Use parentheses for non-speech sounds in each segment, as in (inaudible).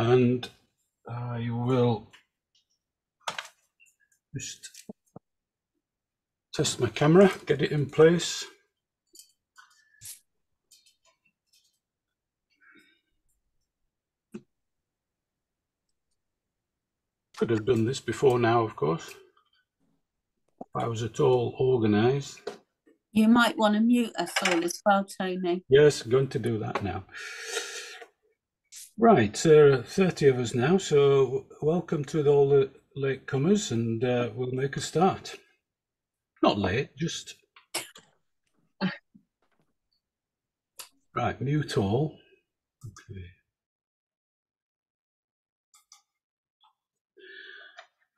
and I will just test my camera, get it in place. Could have done this before now, of course. If I was at all organised. You might want to mute us all as well, Tony. Yes, I'm going to do that now. Right, there are 30 of us now, so welcome to all the late comers, and uh, we'll make a start. Not late, just. Right, mute all. Okay.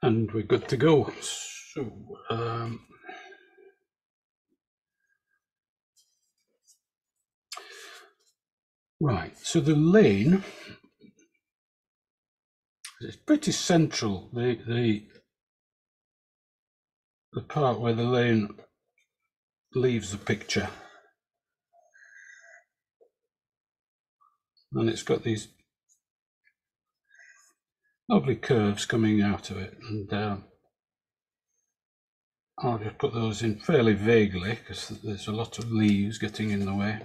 And we're good to go. So, um, Right, so the lane is pretty central. The the the part where the lane leaves the picture, and it's got these lovely curves coming out of it, and um, I'll just put those in fairly vaguely because there's a lot of leaves getting in the way.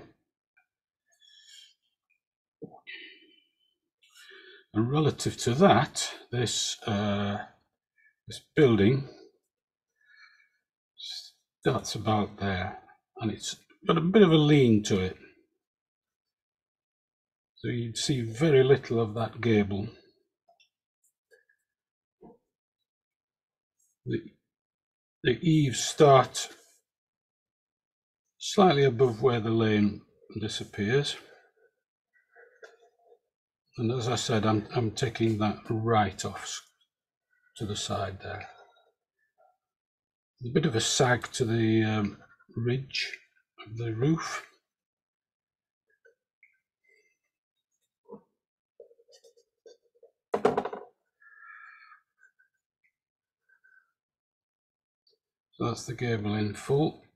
And relative to that, this uh, this building starts about there, and it's got a bit of a lean to it. So you'd see very little of that gable. The, the eaves start slightly above where the lane disappears. And as I said, I'm, I'm taking that right off to the side there. A bit of a sag to the um, ridge of the roof. So that's the gable in full.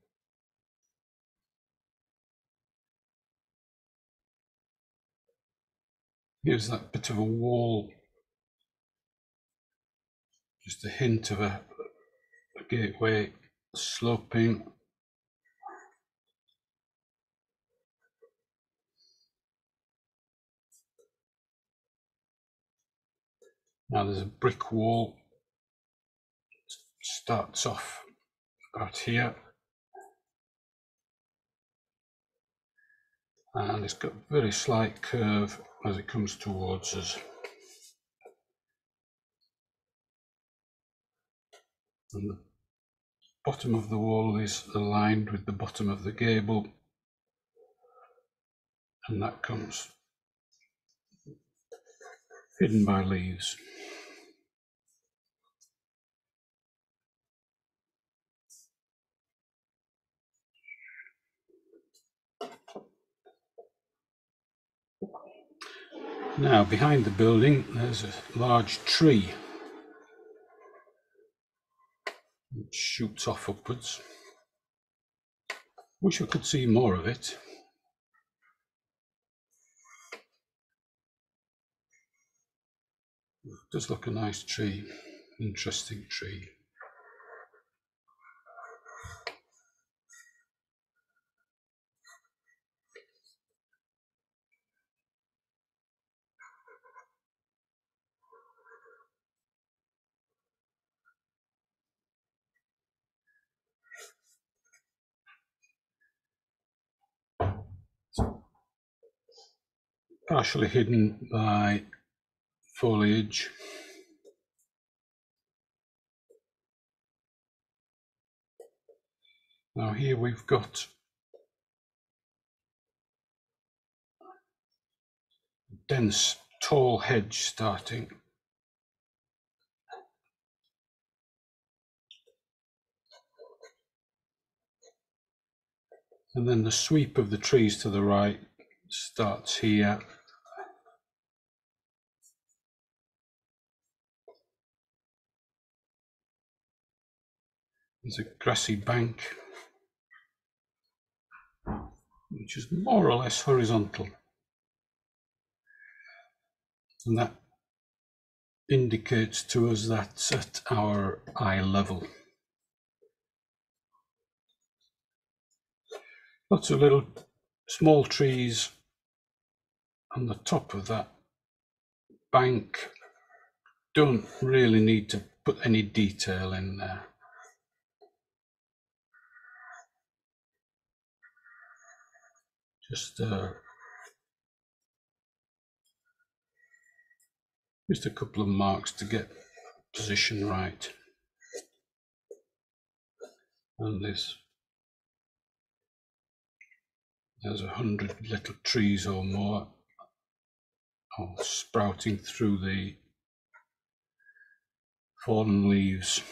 Gives that bit of a wall, just a hint of a, a gateway sloping. Now there's a brick wall, starts off about here. And it's got a very slight curve as it comes towards us. And the bottom of the wall is aligned with the bottom of the gable, and that comes hidden by leaves. Now, behind the building, there's a large tree which shoots off upwards. Wish I could see more of it. It does look a nice tree, interesting tree. Partially hidden by foliage. Now here we've got dense tall hedge starting. And then the sweep of the trees to the right starts here. There's a grassy bank, which is more or less horizontal. And that indicates to us that's at our eye level. Lots of little small trees on the top of that bank don't really need to put any detail in there. Just uh, just a couple of marks to get position right. And this there's a hundred little trees or more all sprouting through the fallen leaves.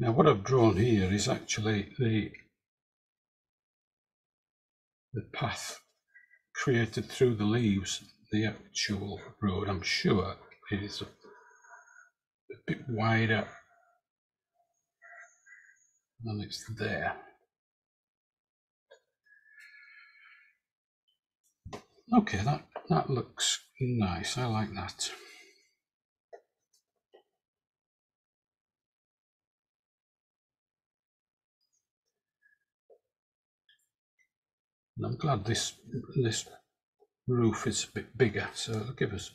Now what I've drawn here is actually the the path created through the leaves. The actual road, I'm sure, is a, a bit wider and it's there. Okay, that, that looks nice. I like that. And I'm glad this this roof is a bit bigger, so it'll give us a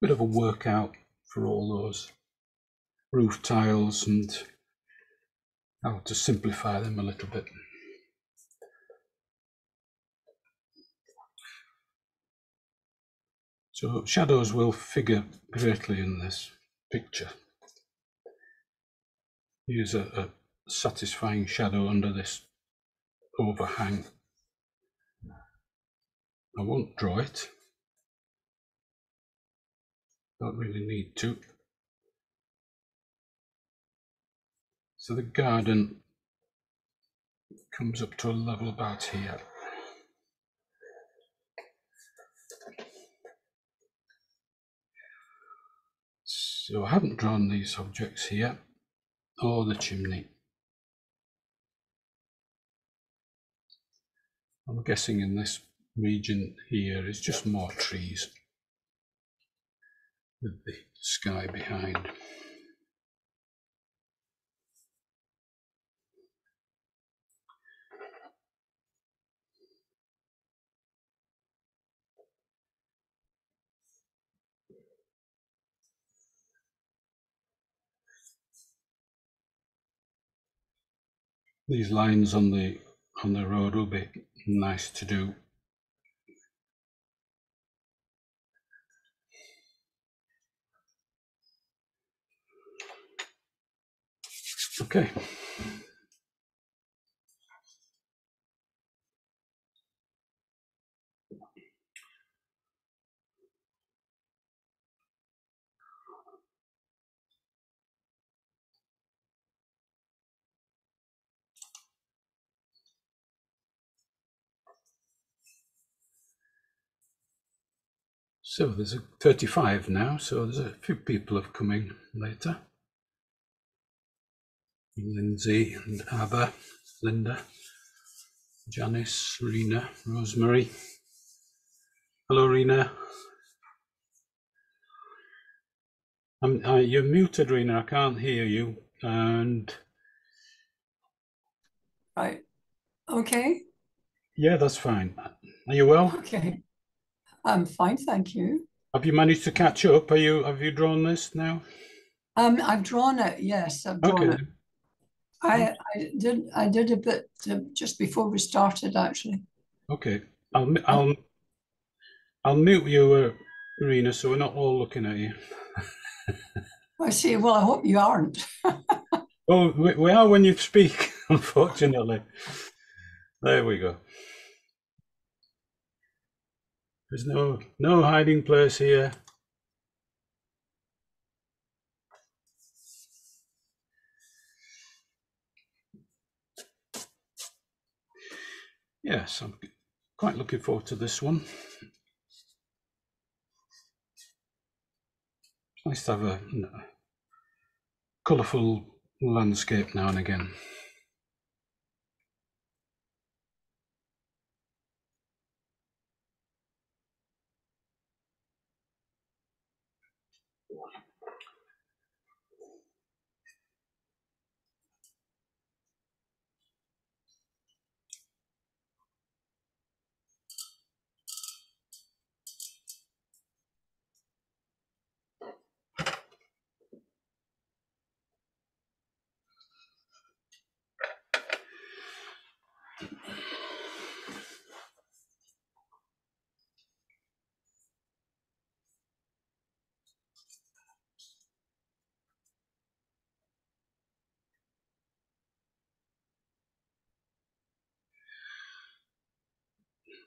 bit of a workout for all those roof tiles and how to simplify them a little bit. So shadows will figure greatly in this picture. Use a, a satisfying shadow under this overhang. I won't draw it. Don't really need to. So the garden comes up to a level about here. So I haven't drawn these objects here or the chimney. I'm guessing in this region here is just more trees with the sky behind. These lines on the on the road will be nice to do. Okay. So there's a 35 now, so there's a few people have come in later. Lindsay and Abba, Linda, Janice, Rena, Rosemary. Hello, Rena. I'm, uh, you're muted, Rena. I can't hear you. And Right. Okay. yeah, that's fine. Are you well? Okay. I'm fine, thank you. Have you managed to catch up? Are you? Have you drawn this now? Um, I've drawn it. Yes, I've drawn Okay. it. I, I did. I did a bit uh, just before we started, actually. Okay. I'll I'll I'll mute you, uh, Rena, so we're not all looking at you. (laughs) I see. Well, I hope you aren't. (laughs) Oh, we, we are when you speak, (laughs) unfortunately. There we go. There's no no hiding place here. Yes, I'm quite looking forward to this one. It's nice to have a colourful landscape now and again.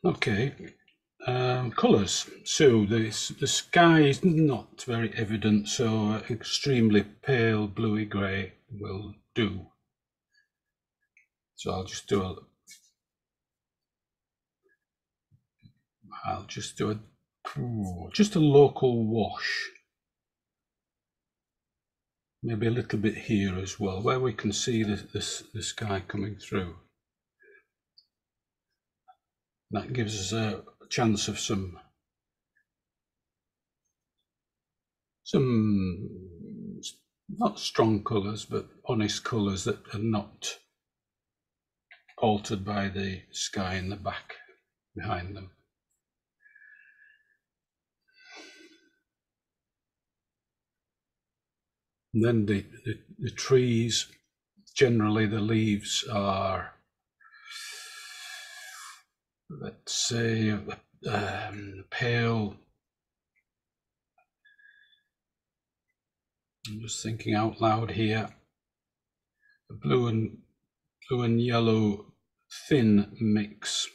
Okay. Um, colours. So the the sky is not very evident, so extremely pale bluey grey will do. So I'll just do a. I'll just do a just a local wash. Maybe a little bit here as well, where we can see the, the, the sky coming through. That gives us a chance of some some not strong colours, but honest colours that are not altered by the sky in the back behind them. And then the, the, the trees, generally the leaves are, let's say, um, pale. I'm just thinking out loud here. A Blue and blue and yellow thin mix,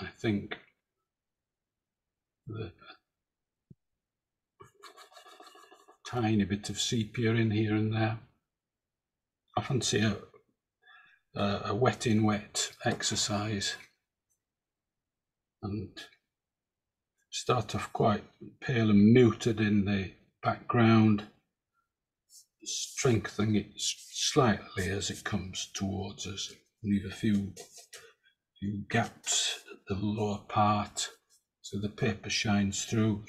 I think. The tiny bit of sepia in here and there. I fancy a, a, a wet in wet exercise and start off quite pale and muted in the background, strengthening it slightly as it comes towards us. Leave a few, few gaps at the lower part so the paper shines through.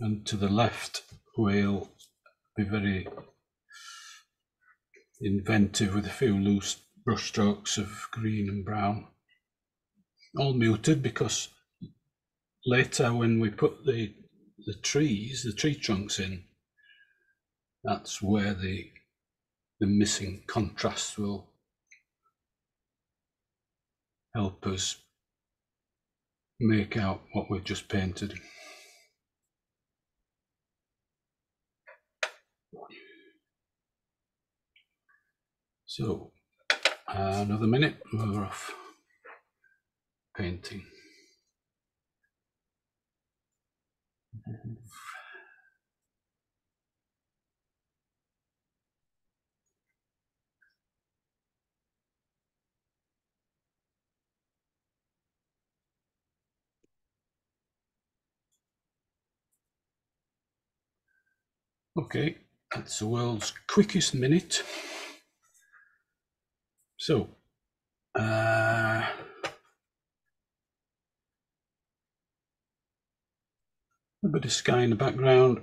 And to the left, we'll be very inventive with a few loose brush strokes of green and brown. All muted because later when we put the the trees, the tree trunks in, that's where the the missing contrast will help us make out what we've just painted. So uh, another minute, we're off painting. Okay, that's the world's quickest minute. So, uh, a bit of sky in the background.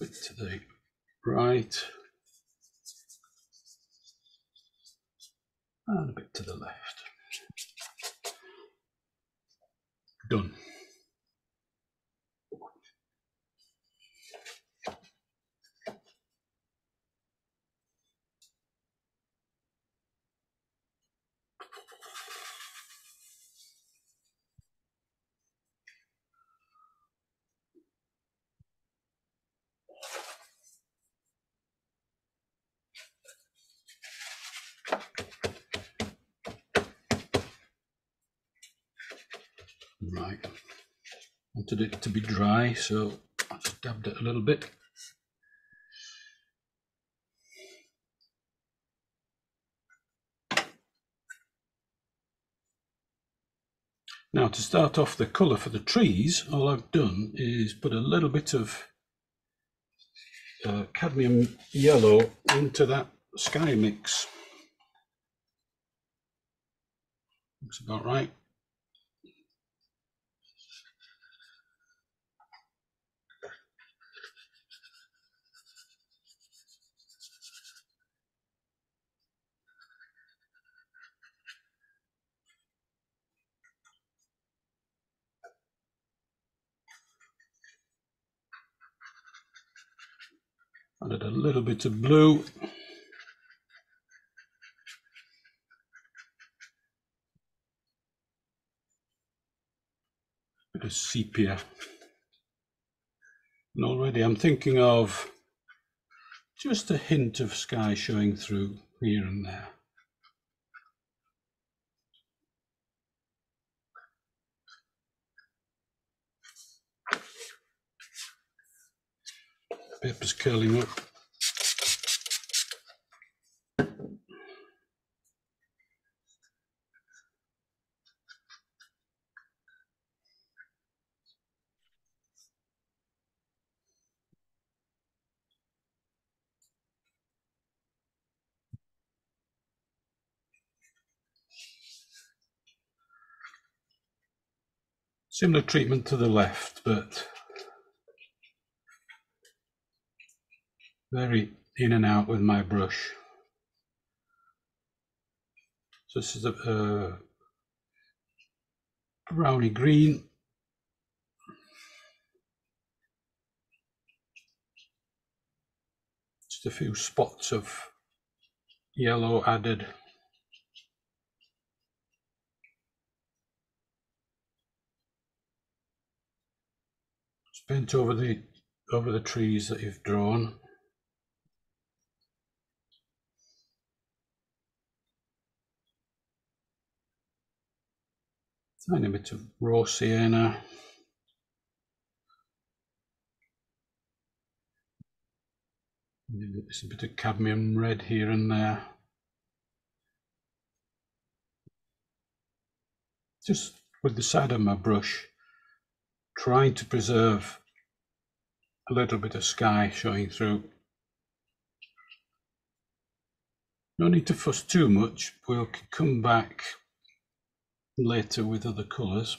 Bit to the right. And a bit to the left. Done. Wanted it to be dry, so I just dabbed it a little bit. Now to start off the colour for the trees, all I've done is put a little bit of uh, cadmium yellow into that sky mix. Looks about right. added a little bit of blue. A bit of sepia. And already I'm thinking of just a hint of sky showing through here and there. Paper's curling up. Similar treatment to the left, but very in and out with my brush. So this is a, uh browny green. Just a few spots of yellow added. Just paint over the over the trees that you've drawn. A tiny bit of raw sienna. There's a bit of cadmium red here and there. Just with the side of my brush, trying to preserve a little bit of sky showing through. No need to fuss too much. We'll come back later with other colours,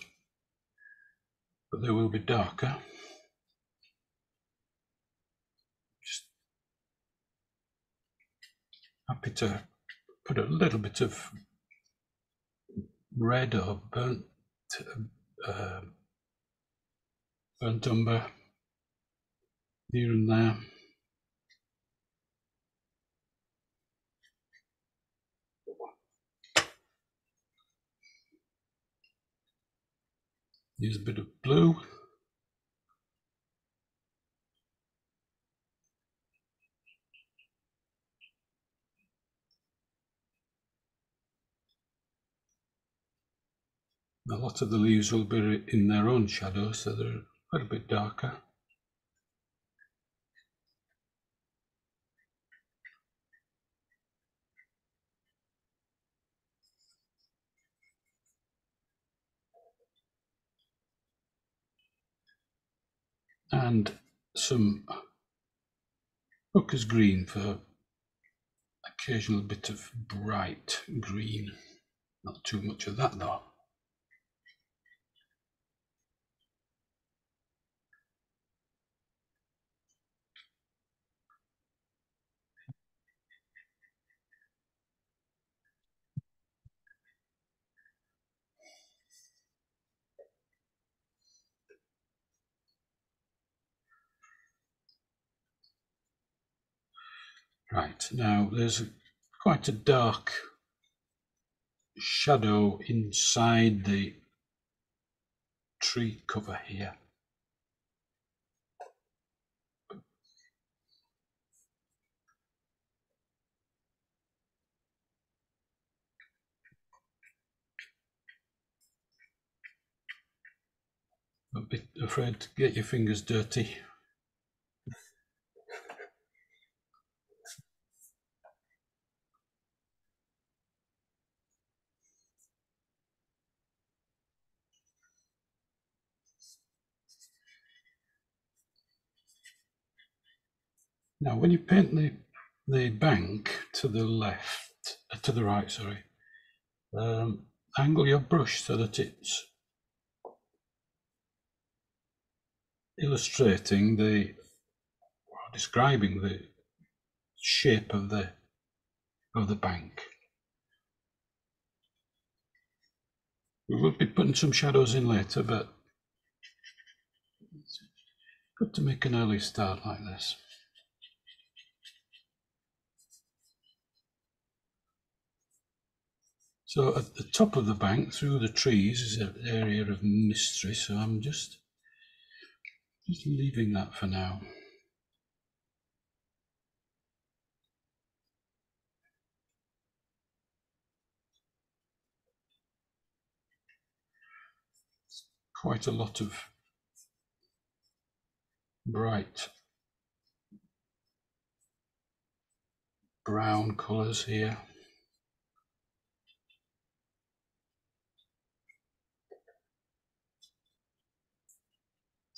but they will be darker. Just happy to put a little bit of red or burnt uh, burnt umber here and there. Use a bit of blue. A lot of the leaves will be in their own shadow, so they're quite a bit darker. And some hooker's green for occasional bit of bright green. Not too much of that though. Right, now there's quite a dark shadow inside the tree cover here. A bit afraid to get your fingers dirty. Now, when you paint the, the bank to the left, uh, to the right, sorry, um, angle your brush so that it's illustrating the, or describing the shape of the of the bank. We will be putting some shadows in later, but good to make an early start like this. So at the top of the bank, through the trees, is an area of mystery. So I'm just just leaving that for now. Quite a lot of bright brown colours here.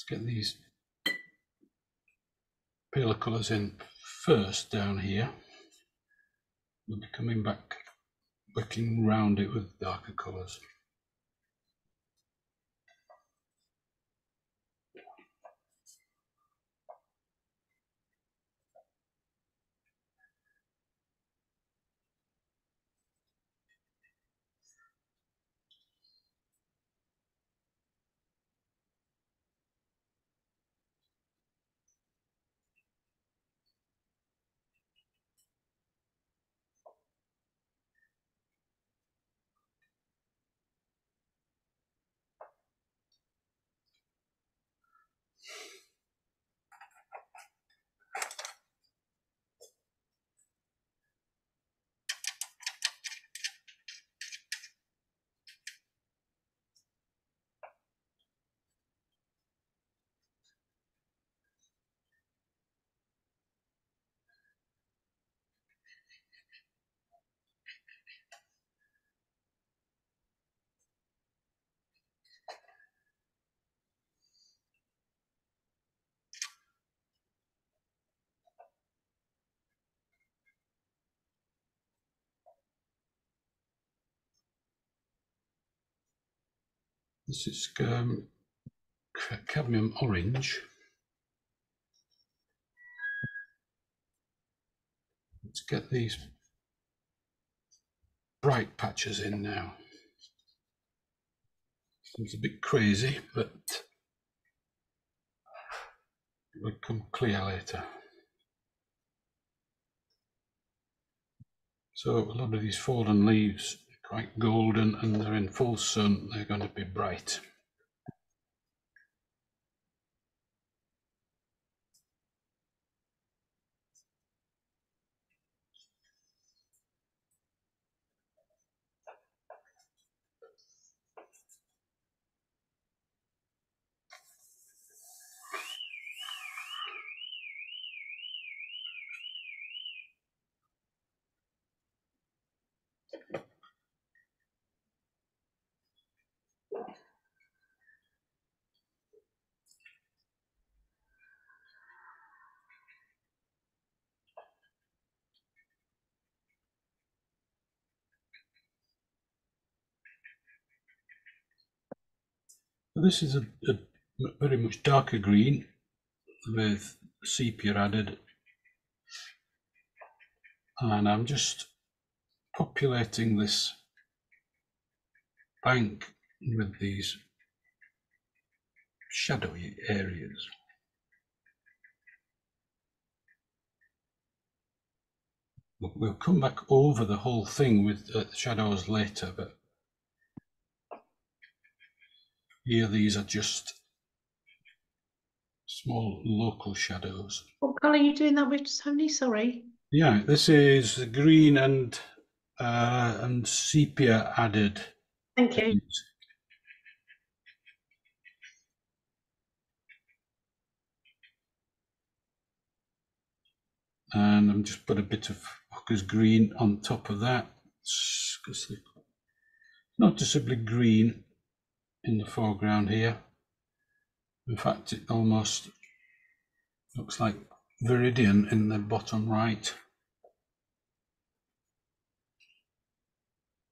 Get these paler colours in first down here. We'll be coming back, working round it with darker colours. This is um, cadmium orange. Let's get these bright patches in now. Seems a bit crazy, but it will come clear later. So a lot of these fallen leaves quite golden and they're in full sun. They're going to be bright. This is a, a very much darker green with sepia added. And I'm just populating this bank with these shadowy areas. We'll- come back over the whole thing with uh, shadows later, but here these are just small local shadows. What colour are you doing that with, Tony? Sorry. Yeah, this is the green and uh, and sepia added. Thank you. And I'm just put a bit of Hooker's green on top of that. It's- Noticeably green in the foreground here. In fact, it almost looks like viridian in the bottom right.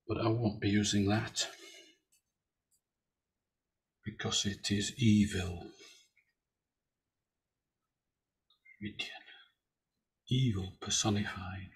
But I won't be using that because it is evil. Viridian. Evil personified.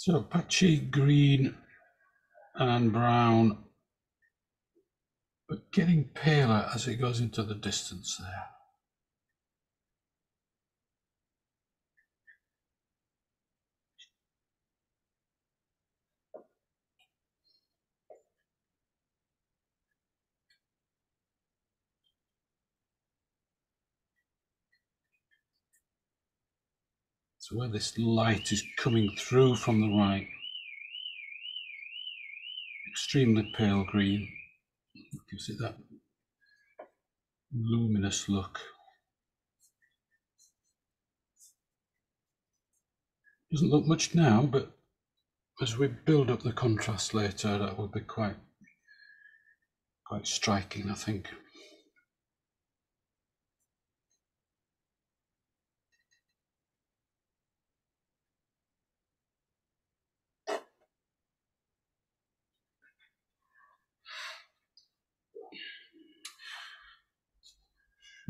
So patchy green and brown, but getting paler as it goes into the distance there. Where this light is coming through from the right, extremely pale green, gives it that luminous look. Doesn't look much now, but as we build up the contrast later, that will be quite quite striking, I think.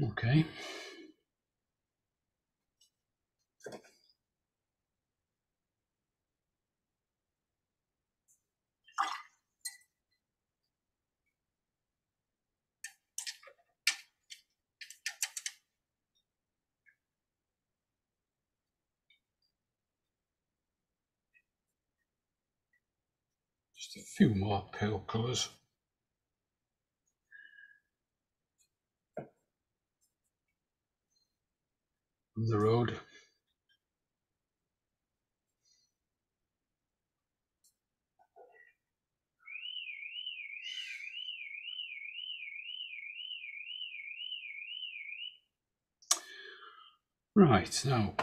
Okay. Just a few more pale colours. The road. Right, now,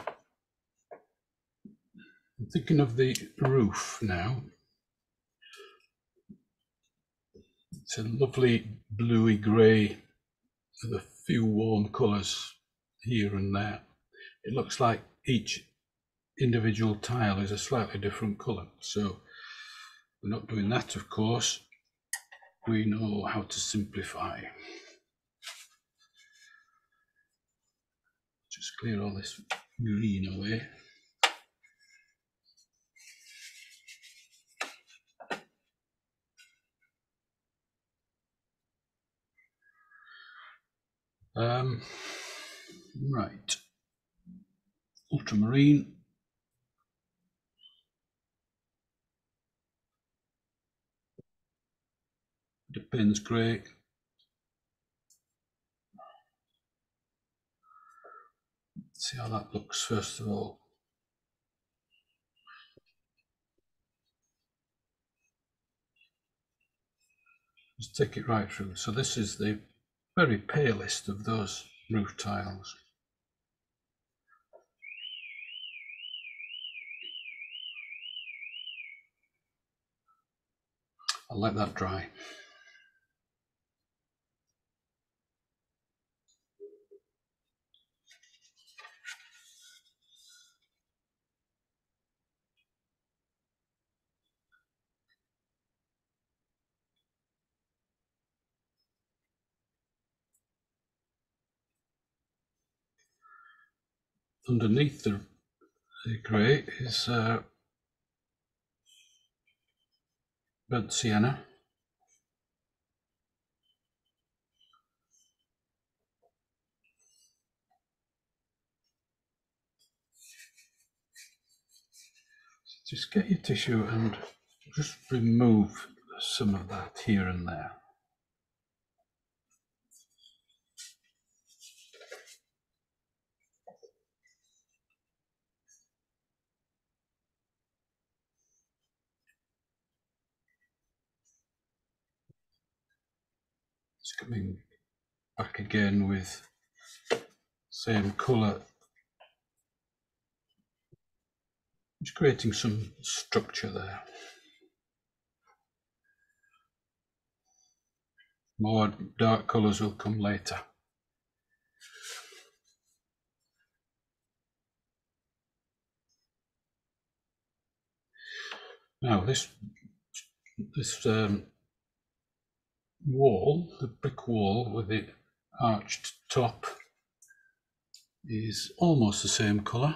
I'm thinking of the roof now. It's a lovely bluey grey with a few warm colours here and there. It looks like each individual tile is a slightly different colour. So we're not doing that, of course. We know how to simplify. Just clear all this green away. Um, right. Ultramarine. Depends grey. See how that looks first of all. Just take it right through. So this is the very palest of those roof tiles. I'll let that dry. Underneath the, the grey is uh, burnt sienna. Just get your tissue and just remove some of that here and there. Coming back again with same colour. Just creating some structure there. More dark colours will come later. Now this this um, wall, the brick wall with the arched top, is almost the same colour.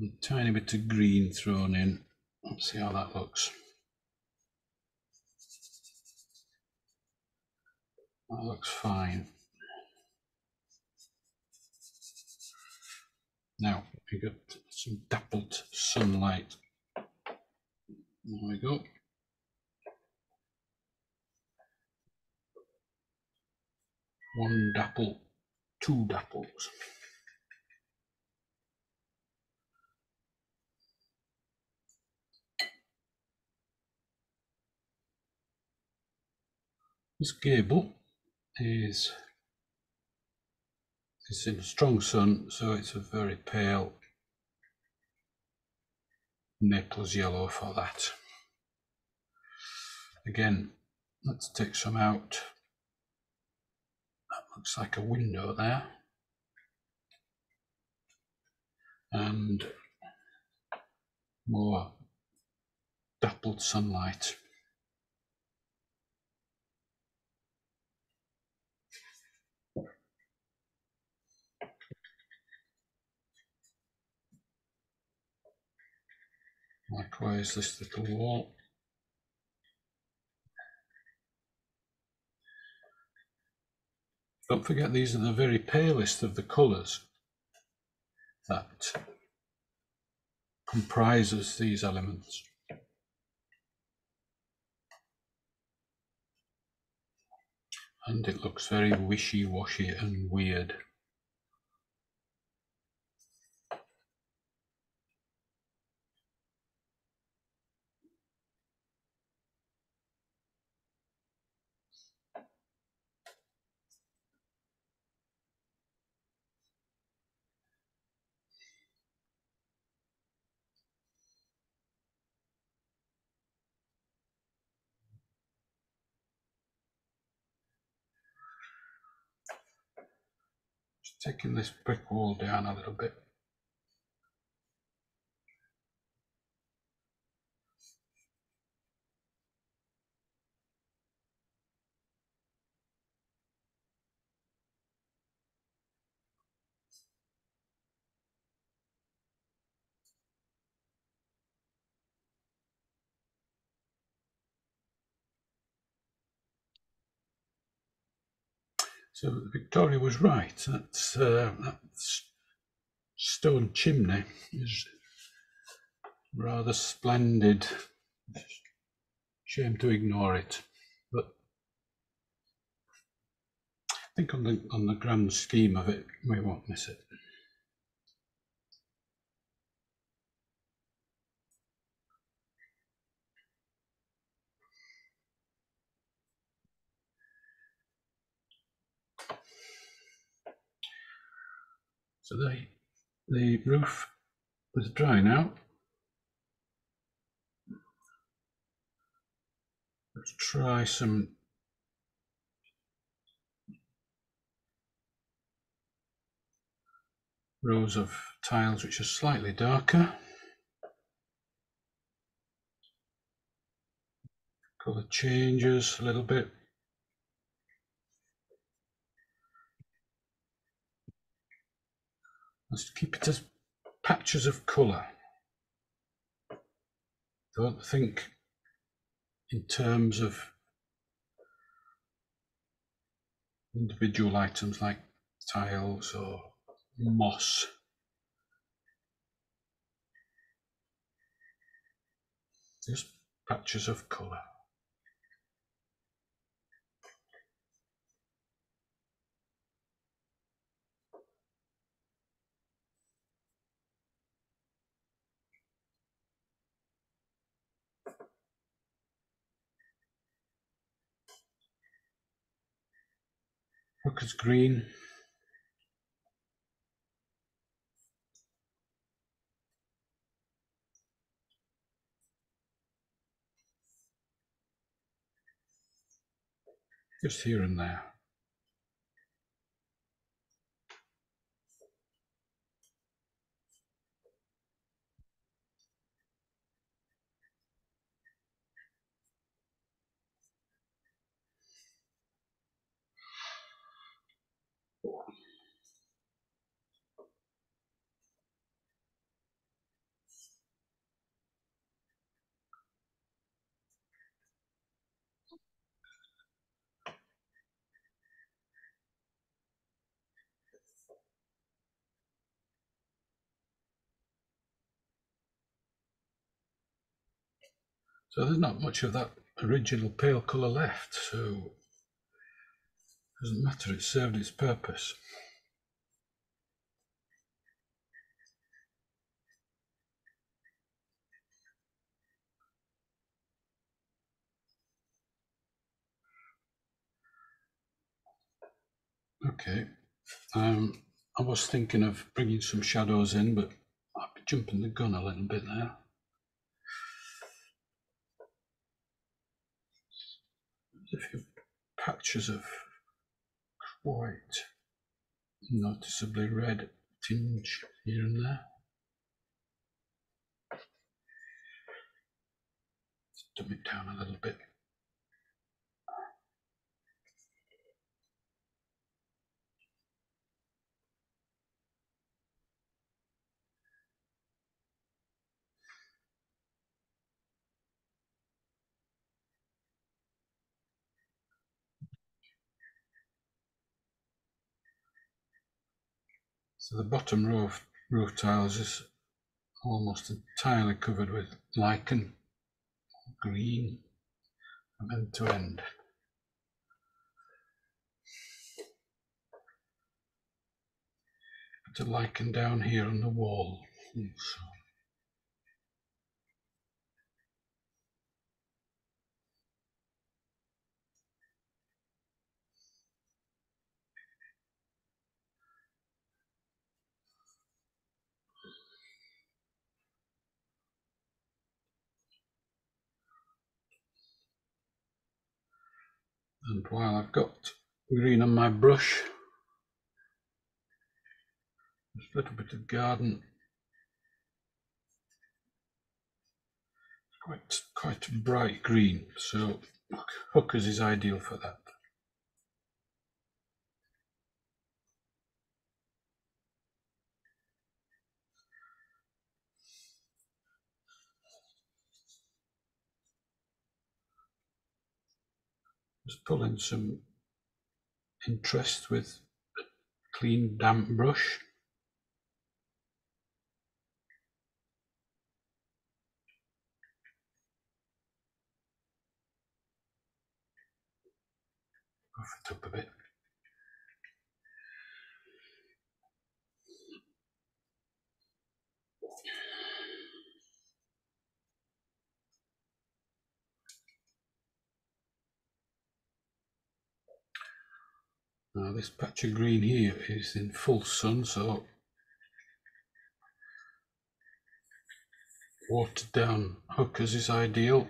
A tiny bit of green thrown in. Let's see how that looks. That looks fine. Now we've got some dappled sunlight. There we go. One dapple, two dapples. This gable is it's in strong sun, so it's a very pale Naples yellow for that. Again, let's take some out. That looks like a window there. And more dappled sunlight. Likewise, this little wall. Don't forget, these are the very palest of the colours that comprises these elements. And it looks very wishy-washy and weird. Taking this brick wall down a little bit. So Victoria was right. That's uh, that stone chimney is rather splendid. Shame to ignore it, but I think on the on the grand scheme of it, we won't miss it. The roof was dry now. Let's try some rows of tiles which are slightly darker. Colour changes a little bit. Let's keep it as patches of colour. Don't think in terms of individual items like tiles or moss. Just patches of colour. Look, it's green. Just here and there. So there's not much of that original pale colour left, so it doesn't matter, it served its purpose. Okay, um, I was thinking of bringing some shadows in, but I'll be jumping the gun a little bit there. A few patches of quite noticeably red tinge here and there. Dumb it down a little bit. So the bottom row of roof tiles is almost entirely covered with lichen, green from end to end. Of lichen down here on the wall. Hmm, also. And while I've got green on my brush, just a little bit of garden. Quite quite bright green, so Hooker's is ideal for that. Pull in some interest with a clean damp brush. Buff it up a bit. Now this patch of green here is in full sun, so watered down Hooker's is ideal.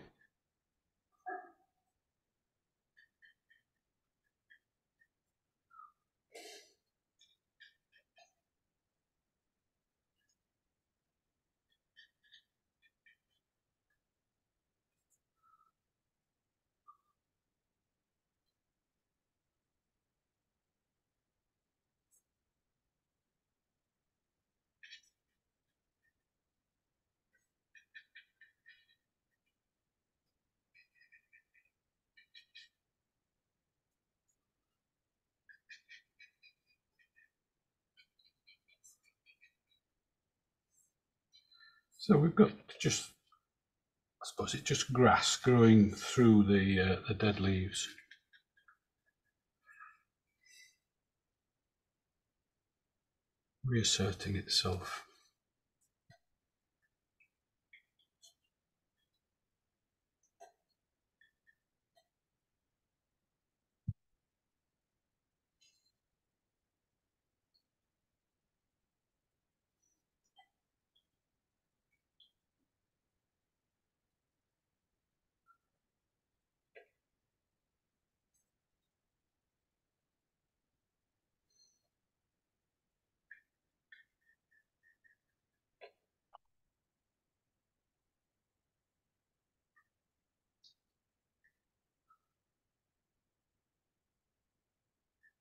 So we've got just, I suppose it's just grass growing through the uh, the dead leaves. Reasserting itself.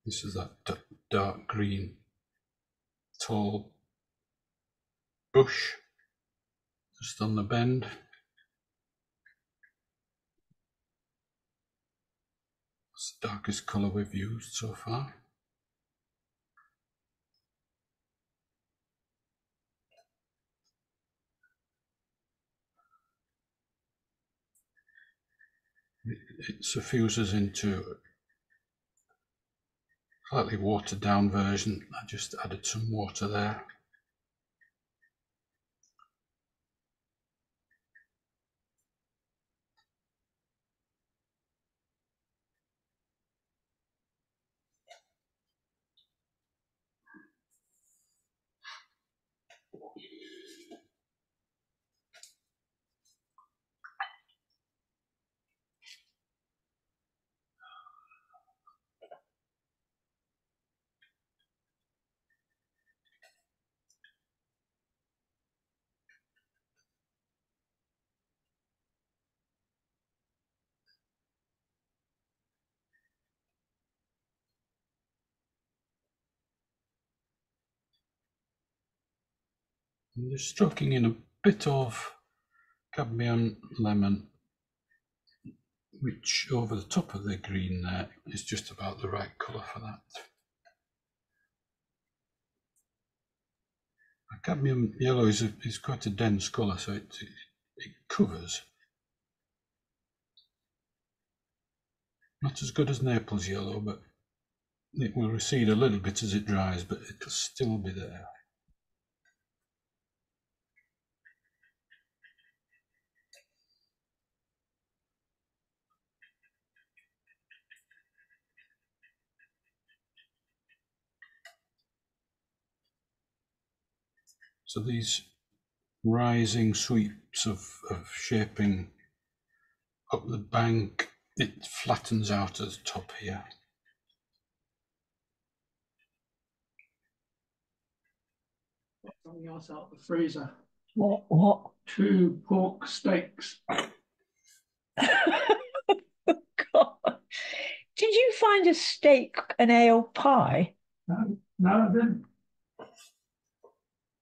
This is that dark green, tall bush just on the bend. It's the darkest colour we've used so far. it, it suffuses into slightly watered down version. I just added some water there. I'm just stroking in a bit of cadmium lemon, which over the top of the green there is just about the right colour for that. Cadmium yellow is, a, is quite a dense colour, so it, it, it covers. Not as good as Naples yellow, but it will recede a little bit as it dries, but it'll still be there. So these rising sweeps of, of shaping up the bank, it flattens out at the top here. Something else out the freezer. What? What? Two pork steaks. (laughs) God. Did you find a steak and ale pie? No, no, I didn't.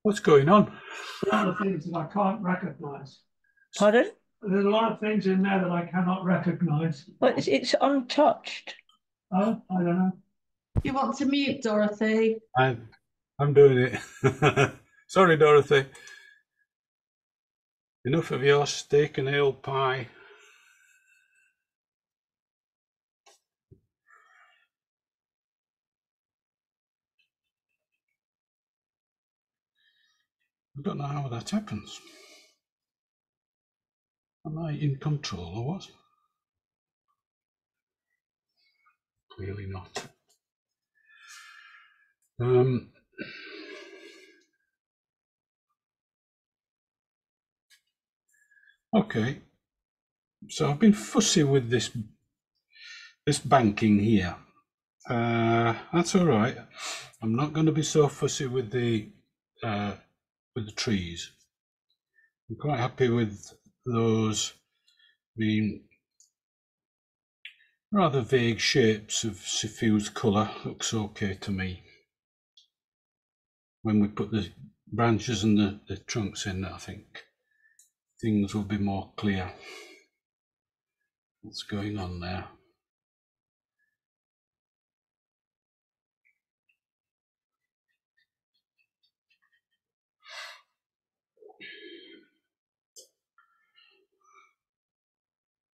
What's going on? A lot of things that I can't recognise. Pardon? There's a lot of things in there that I cannot recognise. But it's, it's untouched. Oh, I don't know. You want to mute, Dorothy? I, I'm doing it. (laughs) Sorry, Dorothy. Enough of your steak and ale pie. I don't know how that happens. Am I in control or what? Clearly not. Um, okay, so I've been fussy with this this banking here. Uh, that's all right. I'm not going to be so fussy with the uh, with the trees. I'm quite happy with those being rather vague shapes of suffused colour. Looks okay to me. When we put the branches and the, the trunks in, I think things will be more clear. What's going on there?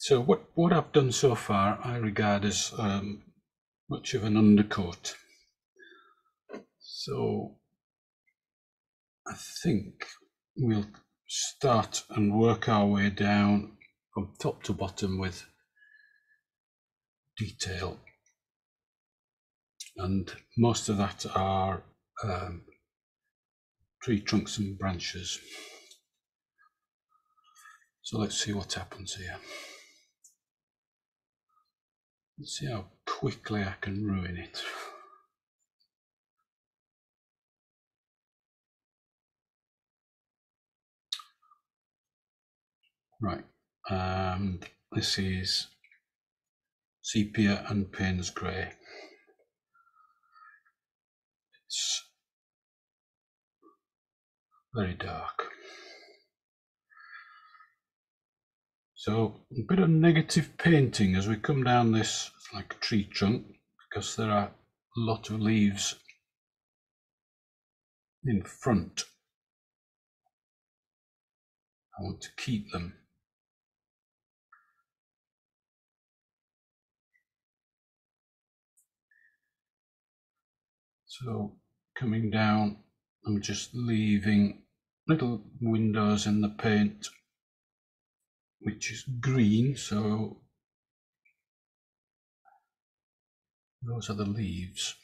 So what, what I've done so far, I regard as um, much of an undercoat. So I think we'll start and work our way down from top to bottom with detail. And most of that are um, tree trunks and branches. So let's see what happens here. Let's see how quickly I can ruin it. Right, and this is sepia and Payne's grey. It's very dark. So a bit of negative painting as we come down this like tree trunk because there are a lot of leaves in front. I want to keep them. So coming down, I'm just leaving little windows in the paint which is green. So those are the leaves.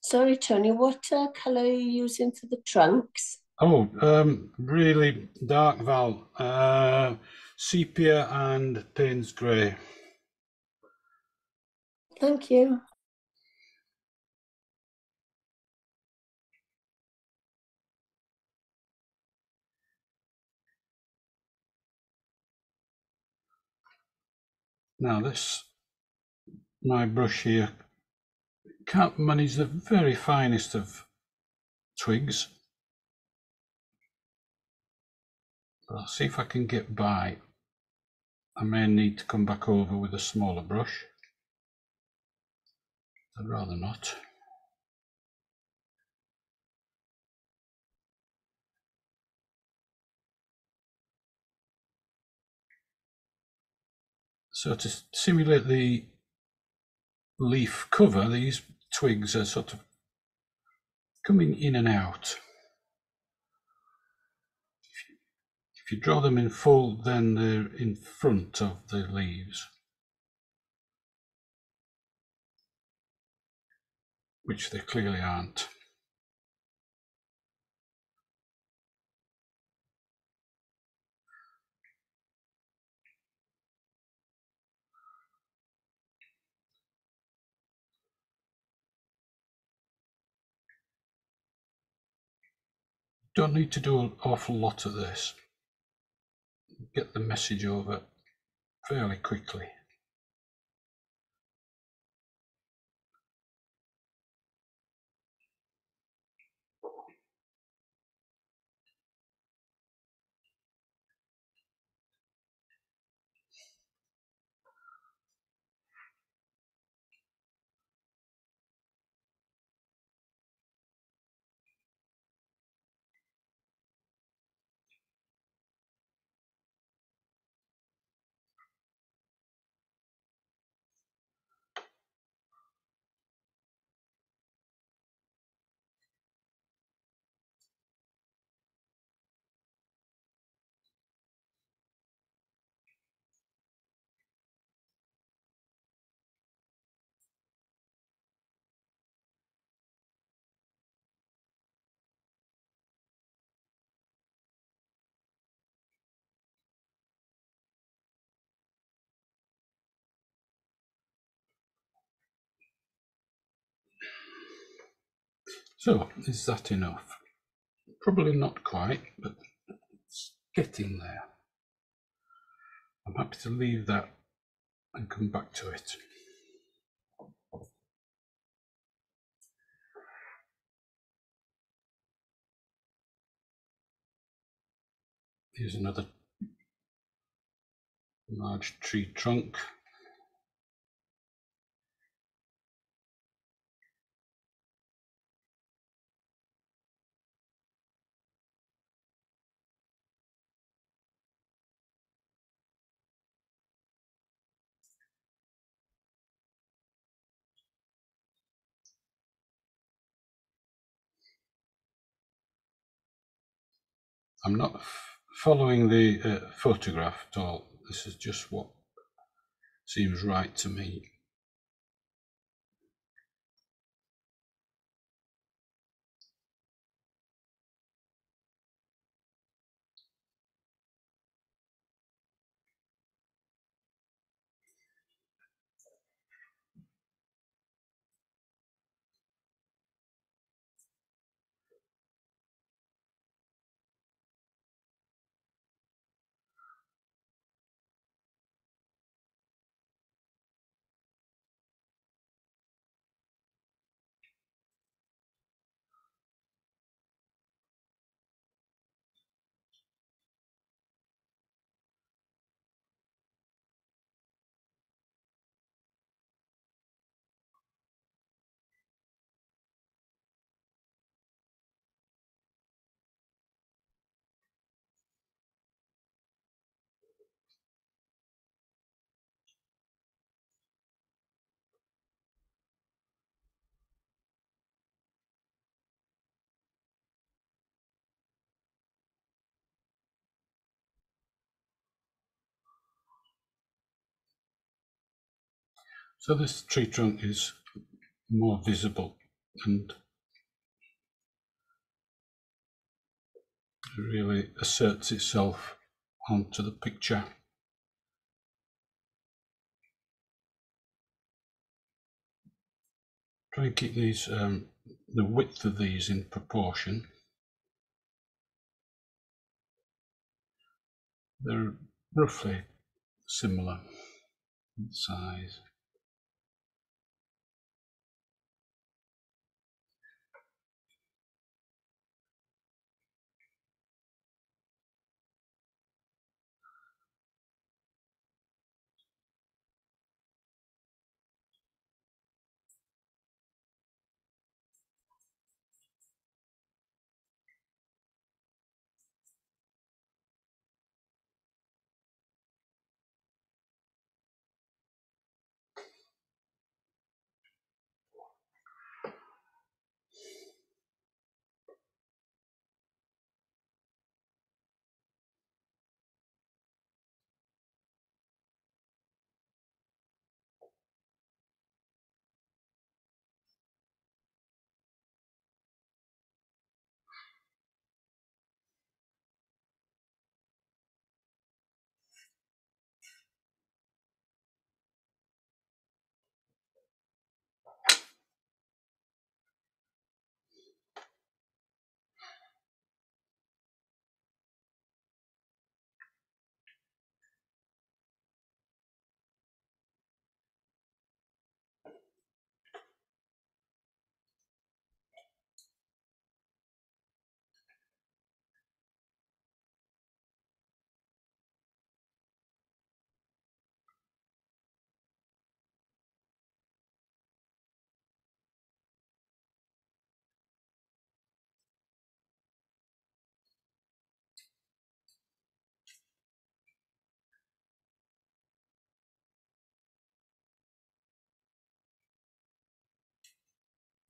Sorry, Tony, what uh, colour are you using for the trunks? Oh, um, really dark Val, uh, sepia and Payne's grey. Thank you. Now this, my brush here, can't manage the very finest of twigs. But I'll see if I can get by. I may need to come back over with a smaller brush. I'd rather not. So to simulate the leaf cover, these twigs are sort of coming in and out. If you, if you draw them in full, then they're in front of the leaves. Which they clearly aren't. Don't need to do an awful lot of this. Get the message over fairly quickly. So, is that enough? Probably not quite, but it's getting there. I'm happy to leave that and come back to it. Here's another large tree trunk. I'm not following the uh, photograph at all. This is just what seems right to me. So this tree trunk is more visible and really asserts itself onto the picture. Try and keep these um, the width of these in proportion. They're roughly similar in size.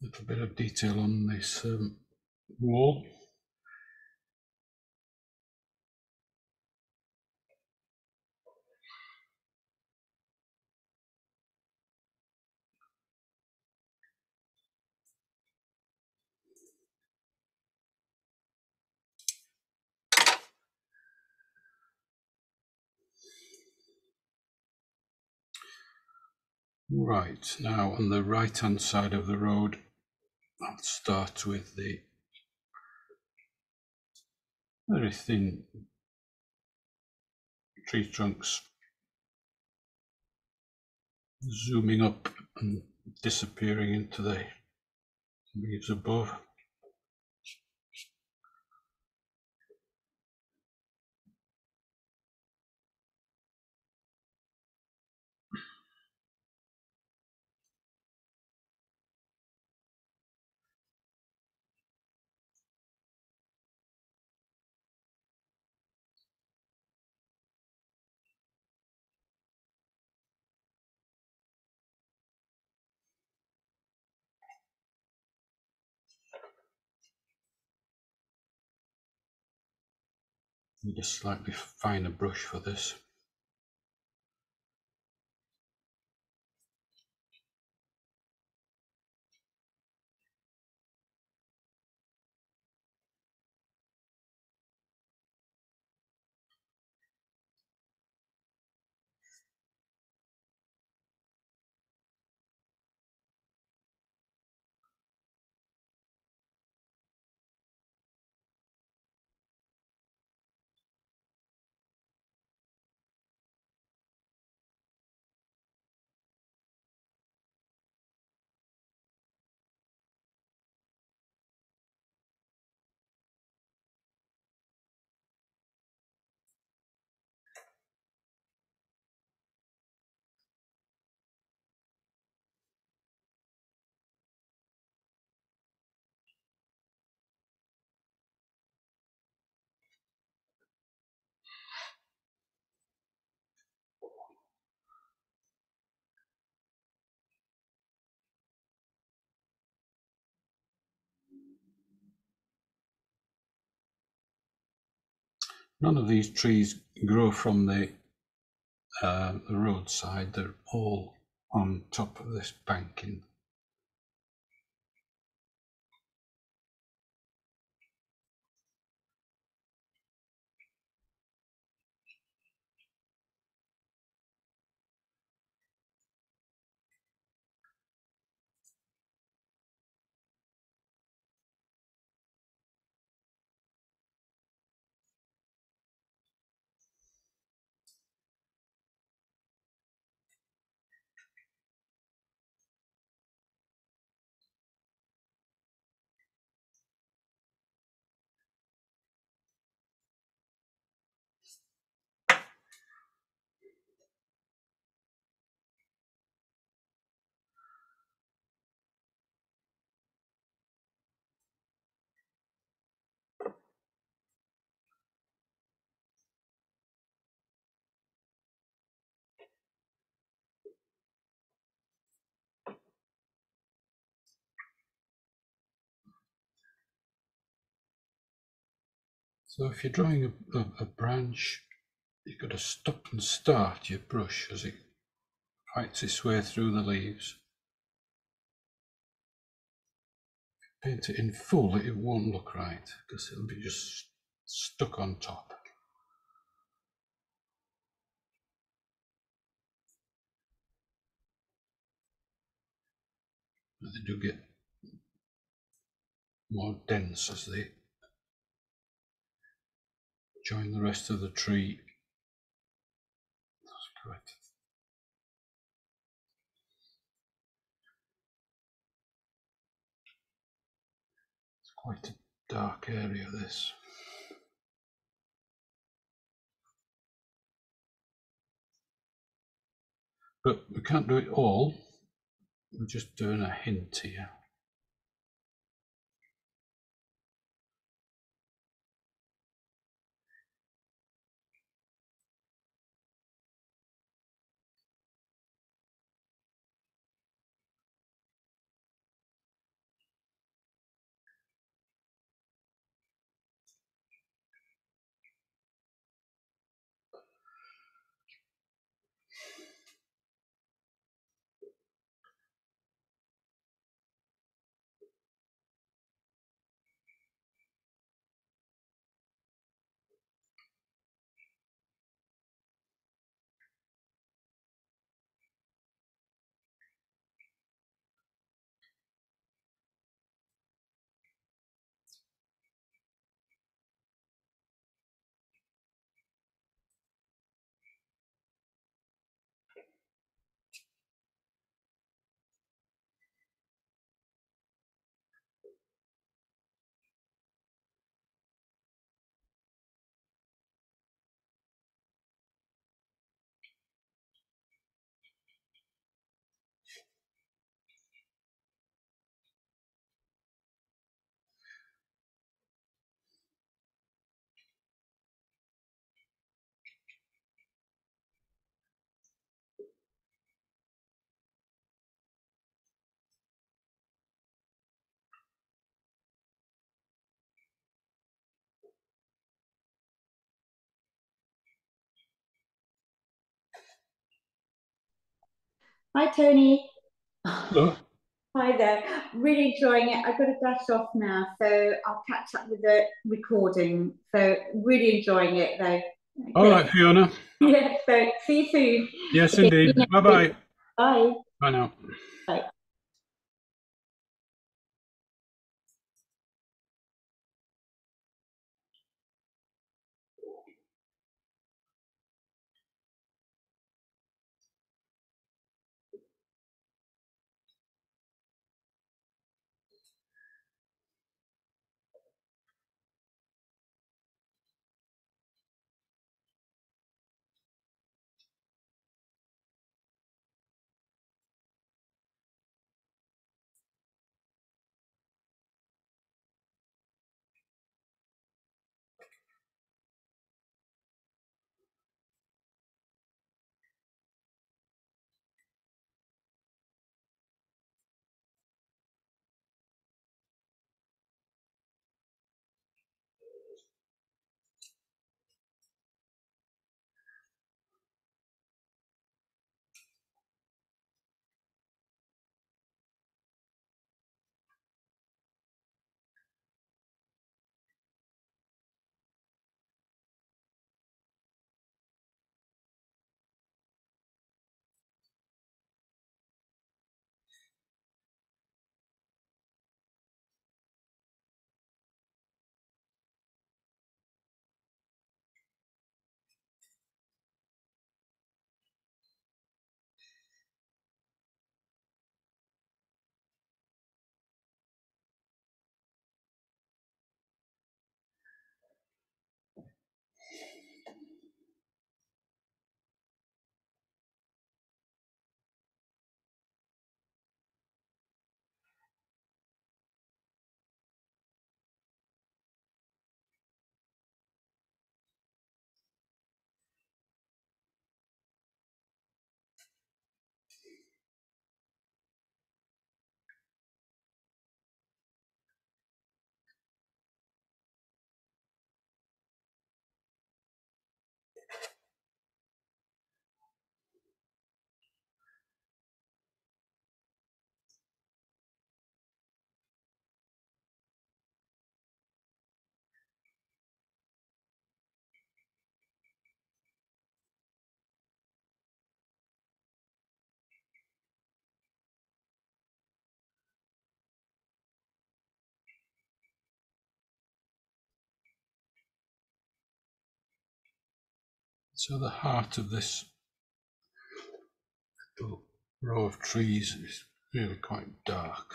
Little bit of detail on this um, wall. Right, now on the right hand side of the road, I'll start with the very thin tree trunks zooming up and disappearing into the leaves above. A slightly finer brush for this. None of these trees grow from the, uh, the roadside. They're all on top of this banking. So if you're drawing a, a, a branch, you've got to stop and start your brush as it fights its way through the leaves. Paint it in full, it won't look right because it'll be just stuck on top. They do get more dense as they join the rest of the tree. That's correct. It's quite a dark area, this. But we can't do it all. We're just doing a hint here. Hi, Tony. Hello. Hi there. Really enjoying it. I've got to dash off now, so I'll catch up with the recording. So really enjoying it, though. All Okay. right, Fiona. Yeah. So see you soon. Yes, indeed. (laughs) Bye-bye. Bye. Bye now. Bye. So the heart of this little row of trees is really quite dark.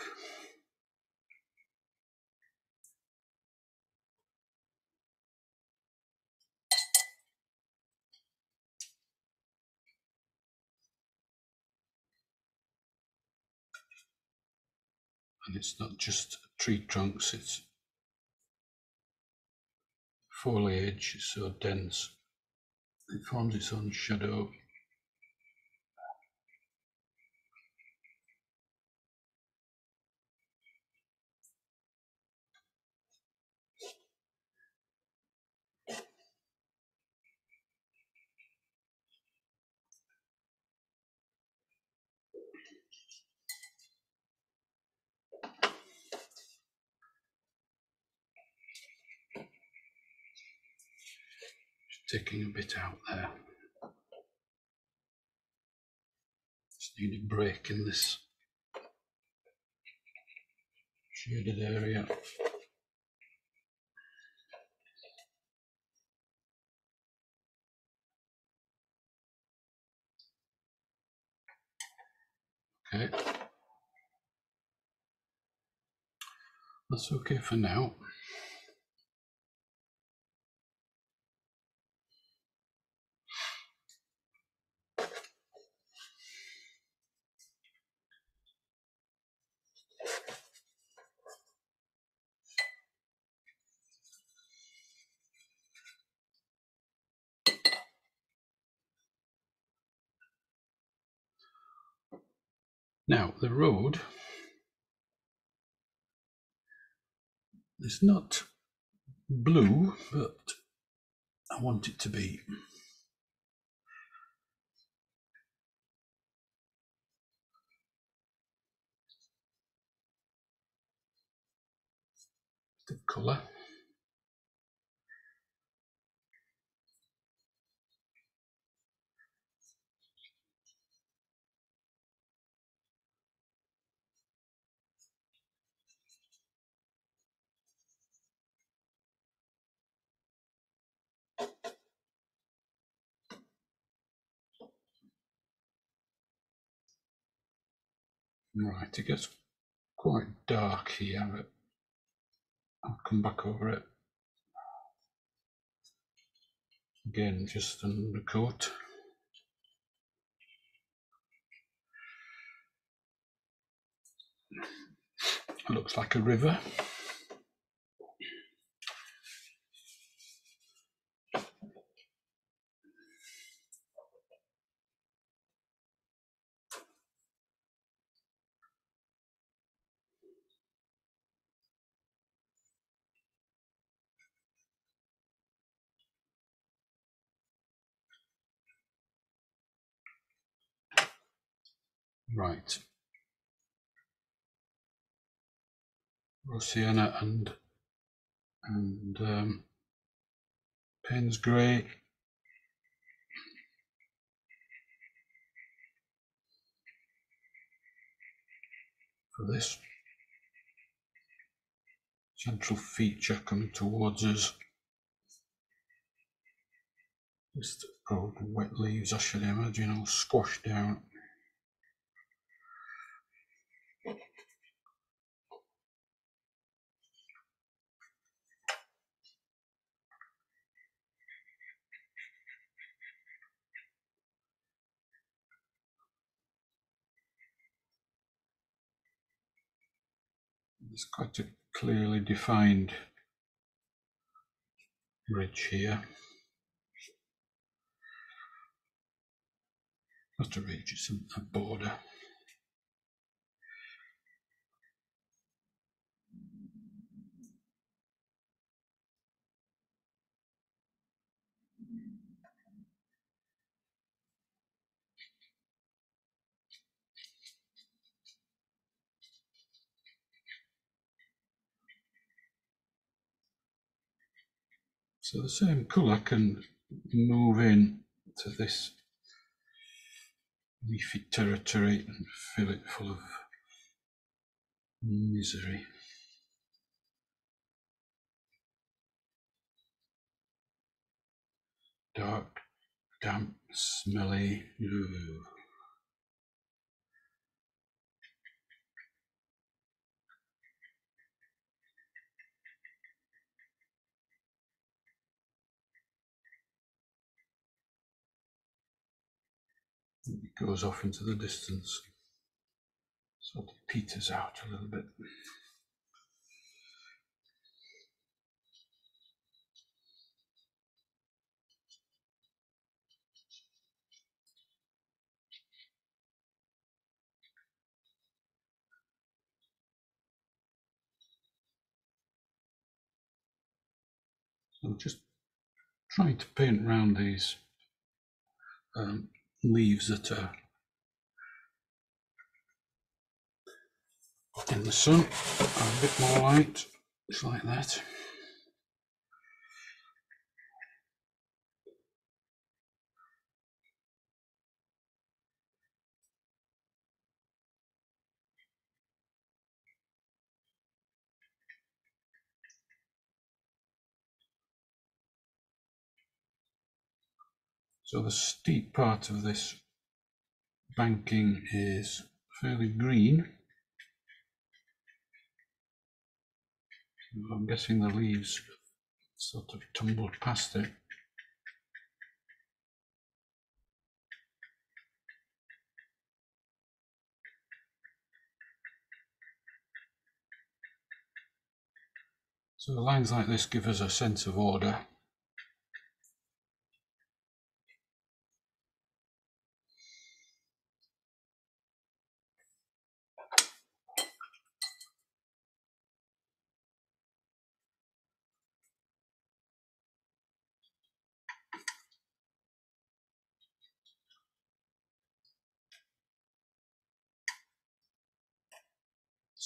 And it's not just tree trunks, it's foliage is so dense it forms its own shadow. Taking a bit out there. Just need a break in this shaded area. Okay. That's okay for now. Now, the road is not blue, but I want it to be. The colour. Right, it gets quite dark here, but I'll come back over it. Again, just an undercoat. Looks like a river. Right. raw sienna and and um, Payne's Grey. For this central feature coming towards us. Just probably wet leaves, I should imagine, all squashed down. There's quite a clearly defined ridge here. Not a ridge, it's a border. So the same colour can move in to this leafy territory and fill it full of misery. Dark, damp, smelly. Ugh. It goes off into the distance. Sort of peters out a little bit. So just trying to paint around these um, leaves that are uh, in the sun a bit more light, just like that. So the steep part of this banking is fairly green. I'm guessing the leaves sort of tumbled past it. So lines like this give us a sense of order.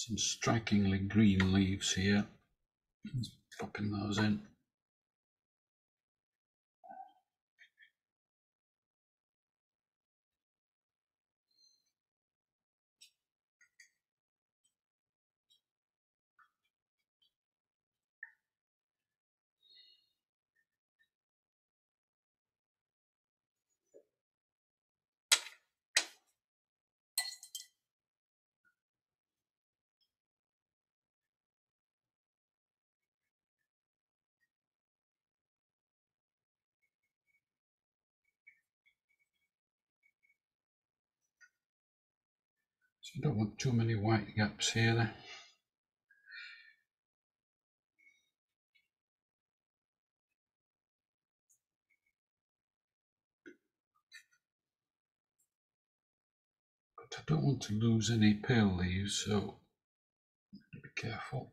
Some strikingly green leaves here. Just popping those in. Don't want too many white gaps here. But I don't want to lose any pale leaves, so be careful.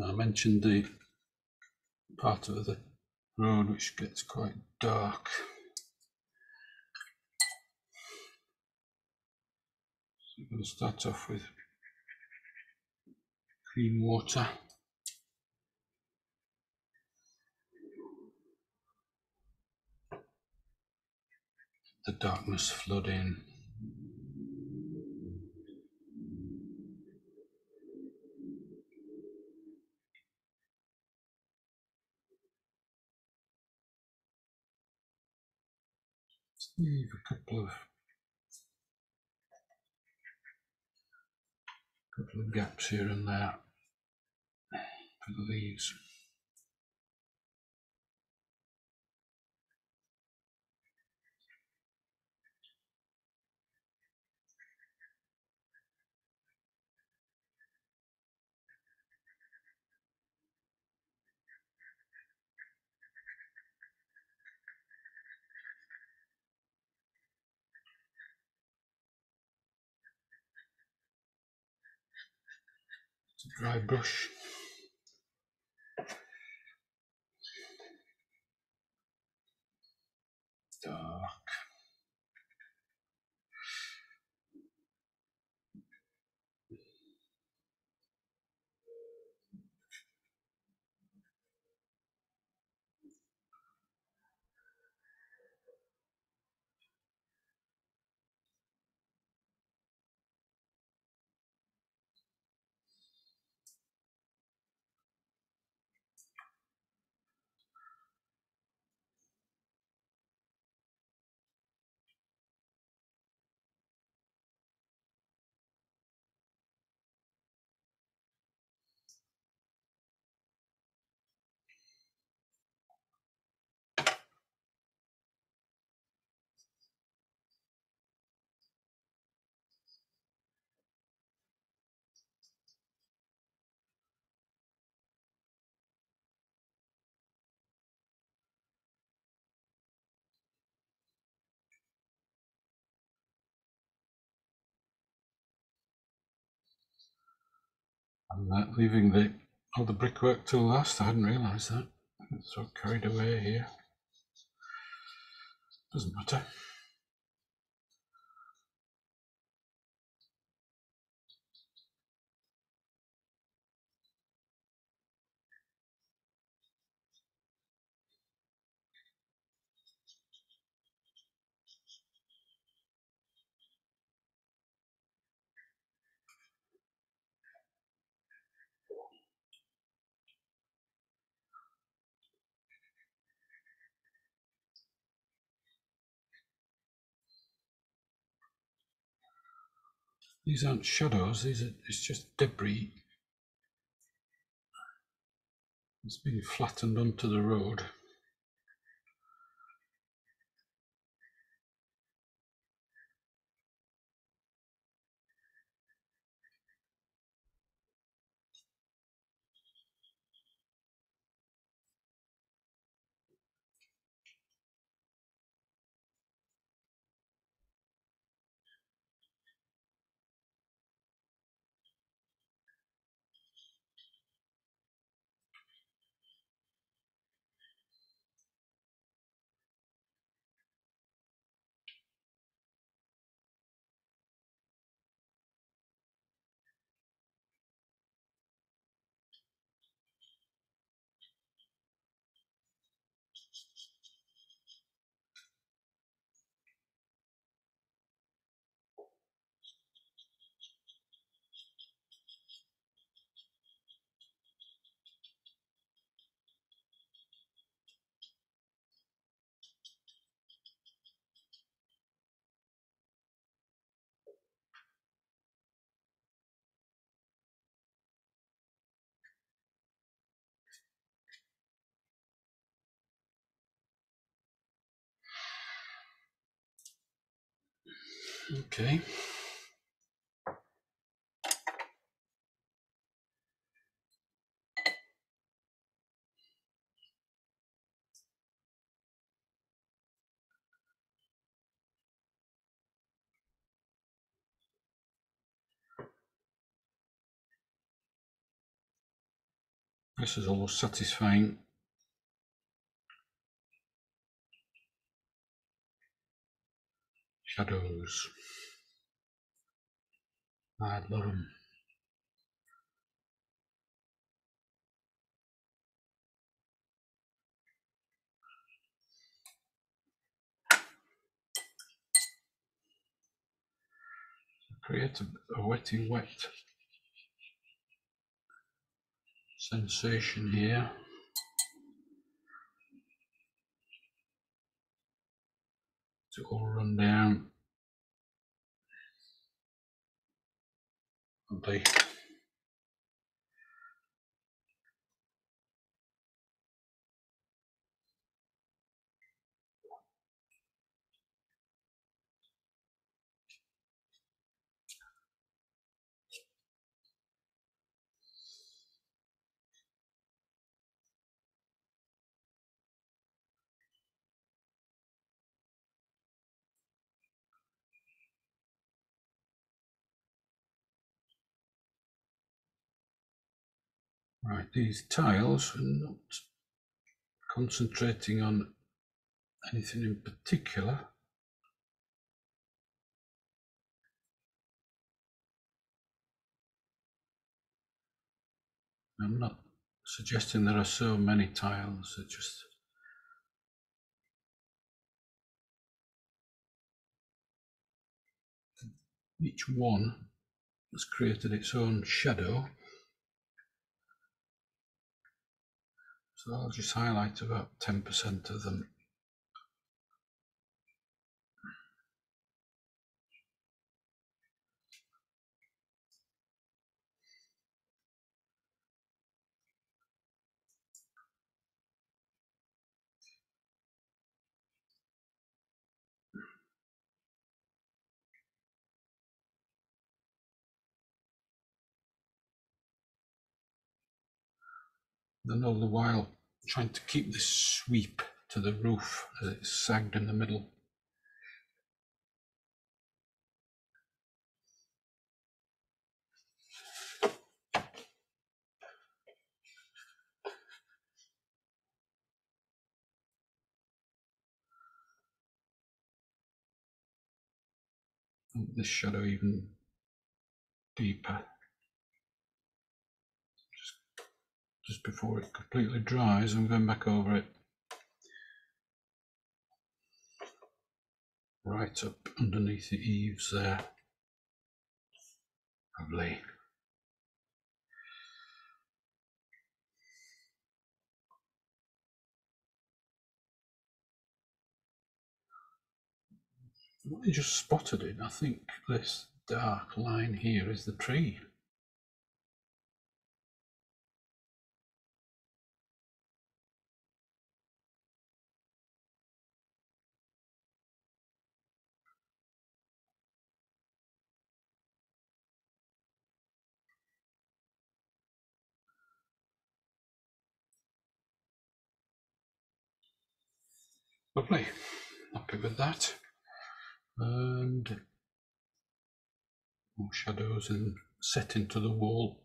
I mentioned the part of the road which gets quite dark. So I'm going to start off with clean water. The darkness flood in. Leave a couple of couple of gaps here and there for the leaves. Dry brush. And that leaving the all the brickwork till last. I hadn't realised that. I got so carried away here. Doesn't matter. These aren't shadows, these are it's just debris. It's been flattened onto the road. Okay. This is almost satisfying. Shadows. Ad lorem. Create a, a wetty wet sensation here. To all run down. Lovely. Right, these tiles are not concentrating on anything in particular. I'm not suggesting there are so many tiles, they're just each one has created its own shadow. So I'll just highlight about 10% of them. then all the while trying to keep this sweep to the roof as it sagged in the middle. This shadow even deeper. Just before it completely dries, I'm going back over it. Right up underneath the eaves there. Lovely. I just spotted it. I think this dark line here is the tree. Lovely. Happy with that. And more shadows and set into the wall.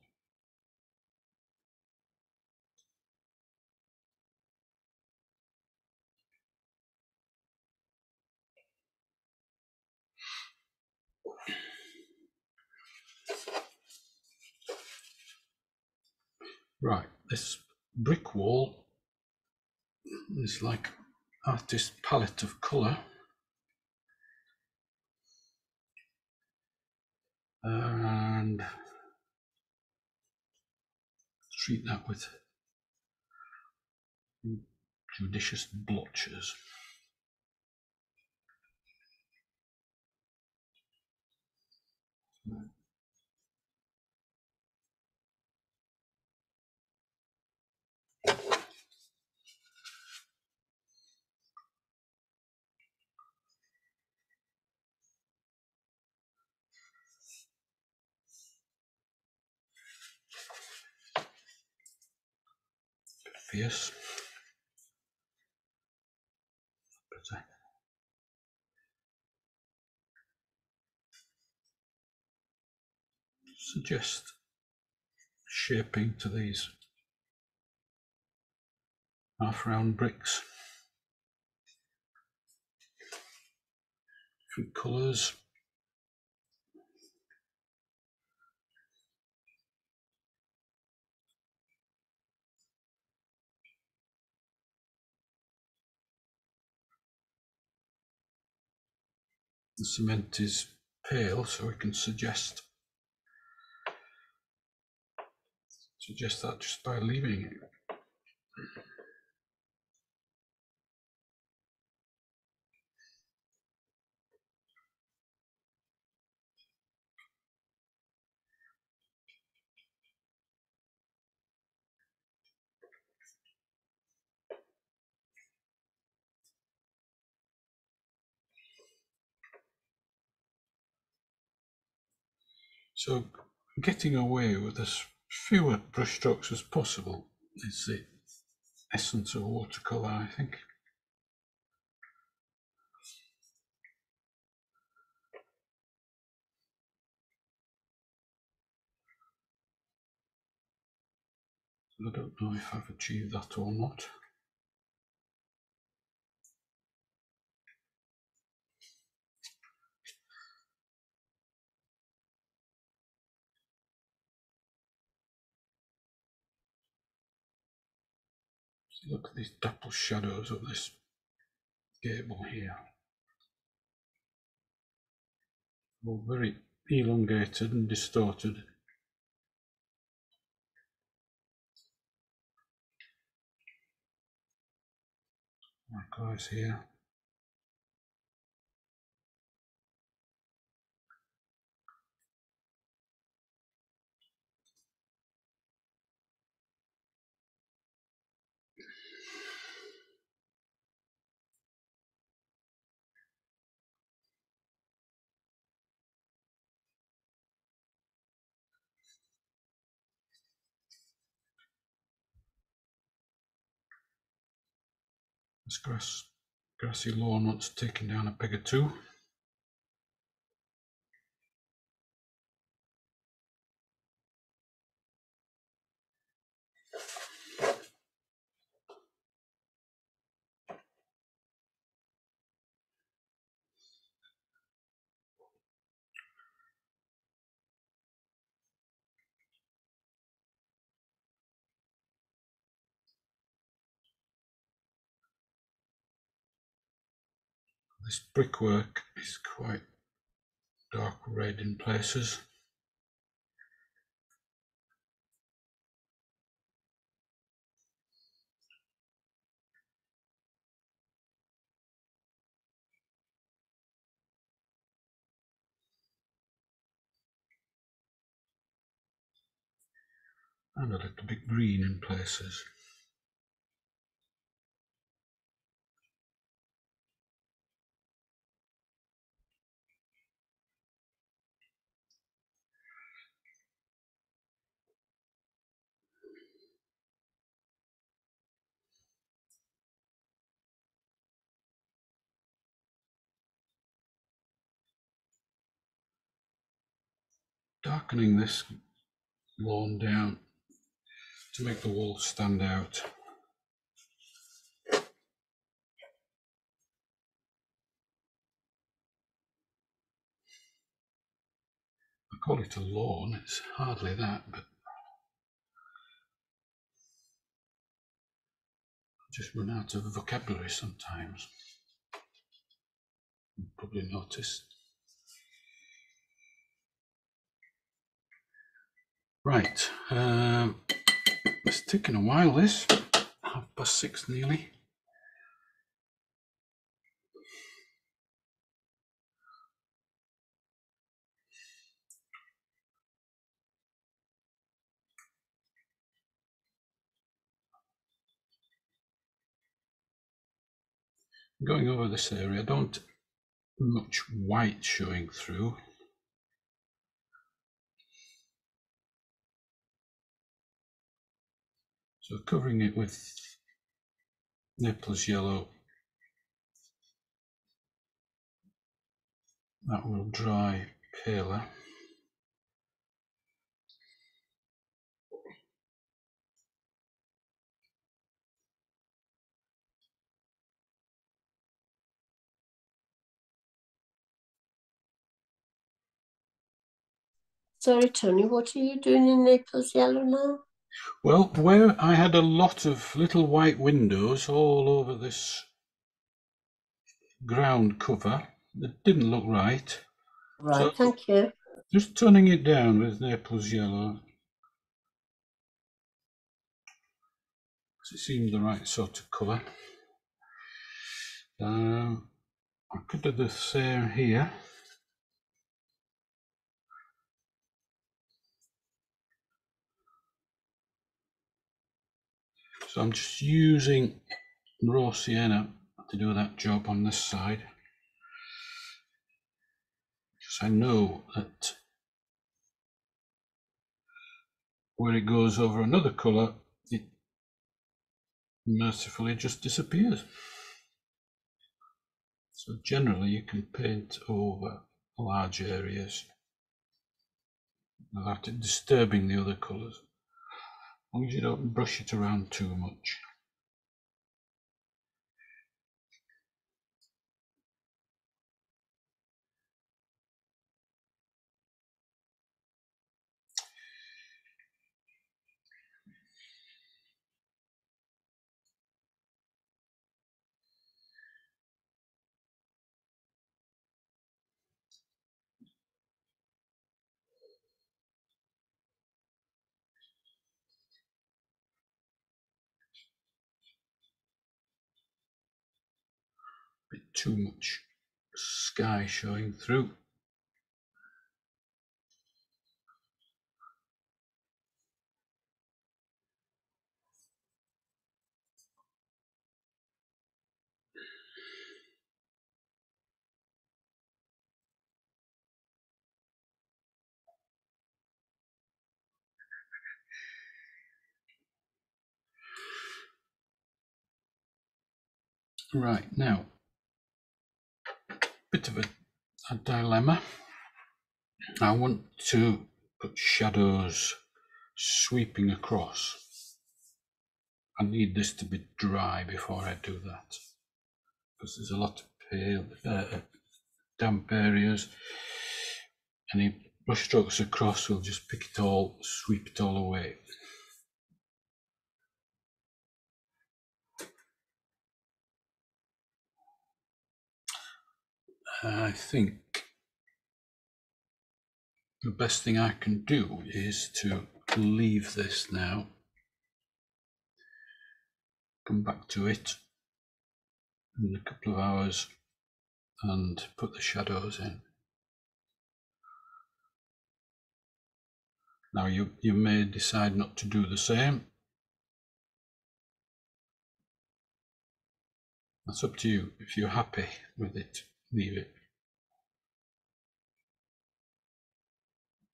Right, this brick wall is like artist palette of colour. And treat that with judicious blotches. But, uh, suggest shaping to these half round bricks. Different colours. The cement is pale, so we can suggest suggest that just by leaving it. So getting away with as fewer brushstrokes as possible is the essence of watercolour, I think. I don't know if I've achieved that or not. Look at these double shadows of this gable here. All very elongated and distorted. Likewise here. Grass, grassy lawn wants taken down a peg or two. This brickwork is quite dark red in places. And a little bit green in places. Darkening this lawn down to make the wall stand out. I call it a lawn, it's hardly that, but I just run out of vocabulary sometimes. You probably noticed. Right, um, it's taken a while. This half past six nearly. Going over this area, don't much white showing through. So covering it with Naples yellow, that will dry paler. Sorry, Tony, what are you doing in Naples Yellow now? Well, where I had a lot of little white windows all over this ground cover that didn't look right, Right, So- thank you. just turning it down with Naples yellow. It seemed the right sort of colour. Um, I could do the same here. So I'm just using raw sienna to do that job on this side. Because I know that where it goes over another colour, it mercifully just disappears. So generally you can paint over large areas without it disturbing the other colours. Long as you don't brush it around too much. Too much sky showing through. Right, now, bit of a, a dilemma. I want to put shadows sweeping across. I need this to be dry before I do that because there's a lot of pale, uh, damp areas. Any brush strokes across will just pick it all, sweep it all away. Uh, I think the best thing I can do is to leave this now. Come back to it in a couple of hours and put the shadows in. Now you, you may decide not to do the same. That's up to you. If you're happy with it, leave it.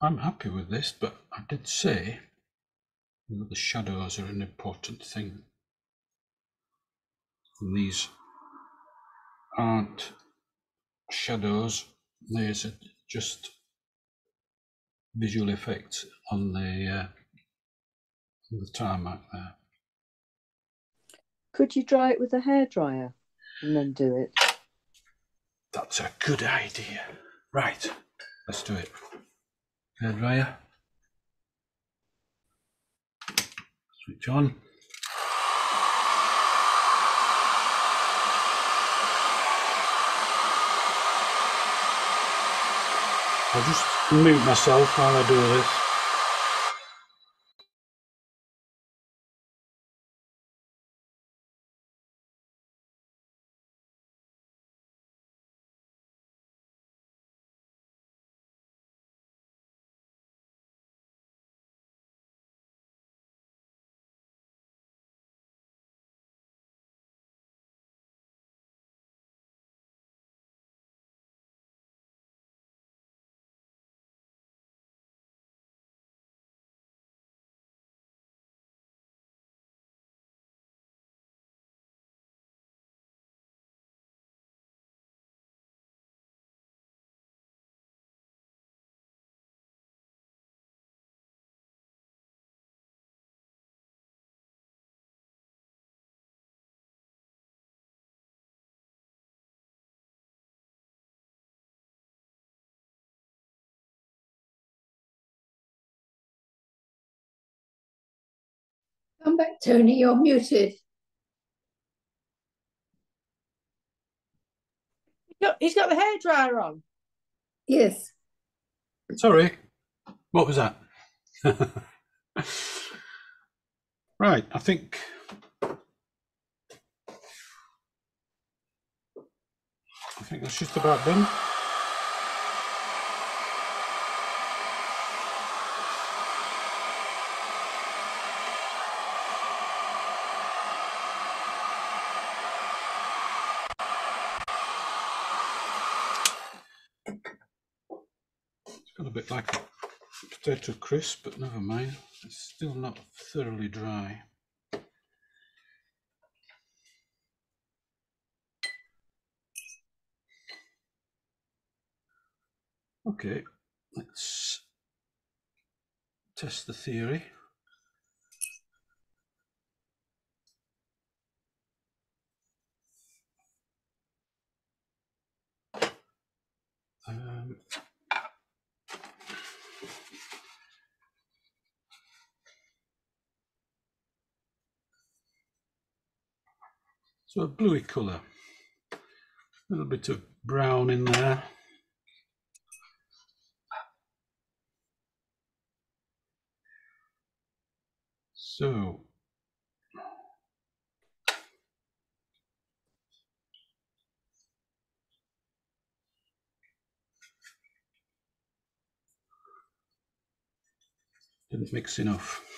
I'm happy with this, but I did say know, the shadows are an important thing. And these aren't shadows, these are just visual effects on the uh, on the tarmac there. Could you dry it with a hairdryer and then do it? That's a good idea. Right, let's do it. Hairdryer. Switch on. I'll just mute myself while I do this. Come back, Tony, you're muted. Look, He's got the hairdryer on. Yes. Sorry, what was that? (laughs) right, I think. I think that's just about done. Bit like a potato crisp, but never mind. It's still not thoroughly dry. Okay, let's test the theory. Um, So a bluey colour. A little bit of brown in there. So didn't mix enough.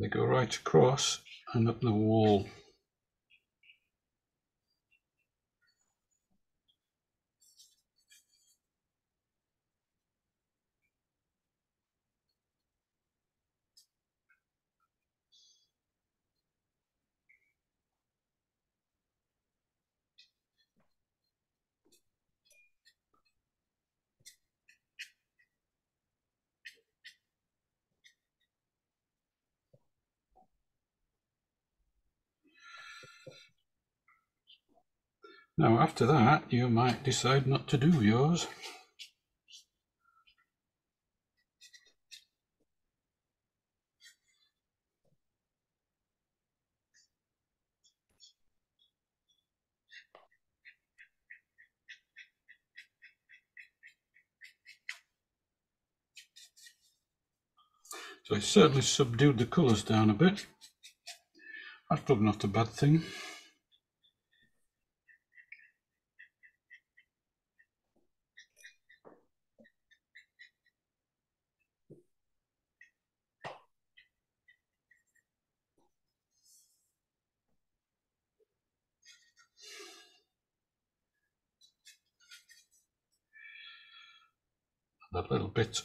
They go right across and up the wall. Now, after that, you might decide not to do yours. So it's certainly subdued the colours down a bit. That's probably not a bad thing.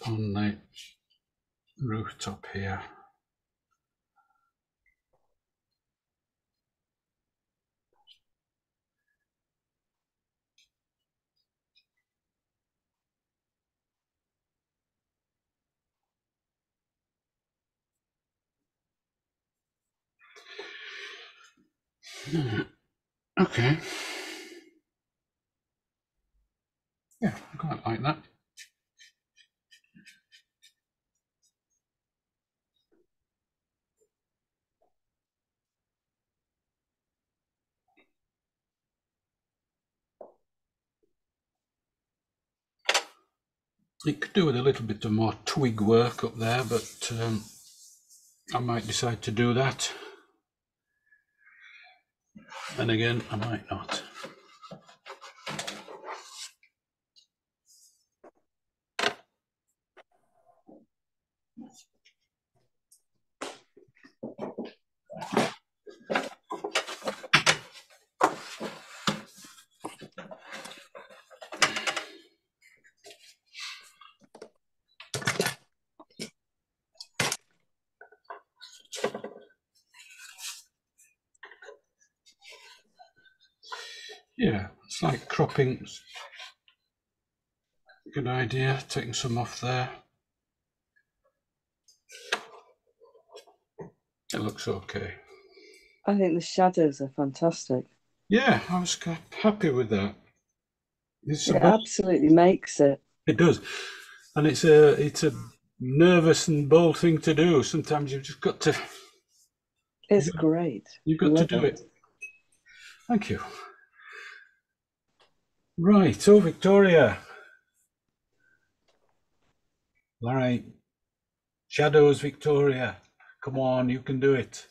On the rooftop here. Hmm, Okay. Yeah, I quite like that. It could do with a little bit of more twig work up there, but um, I might decide to do that. And again, I might not. Yeah, it's cropping. Good idea, taking some off there. It looks okay. I think the shadows are fantastic. Yeah, I was happy with that. It's It about- absolutely makes it. It does, and it's a it's a nervous and bold thing to do. Sometimes you've just got to It's Yeah. great. you've got to Love do it. Thank you. Right, oh Victoria. All right, shadows, Victoria. Come on, you can do it.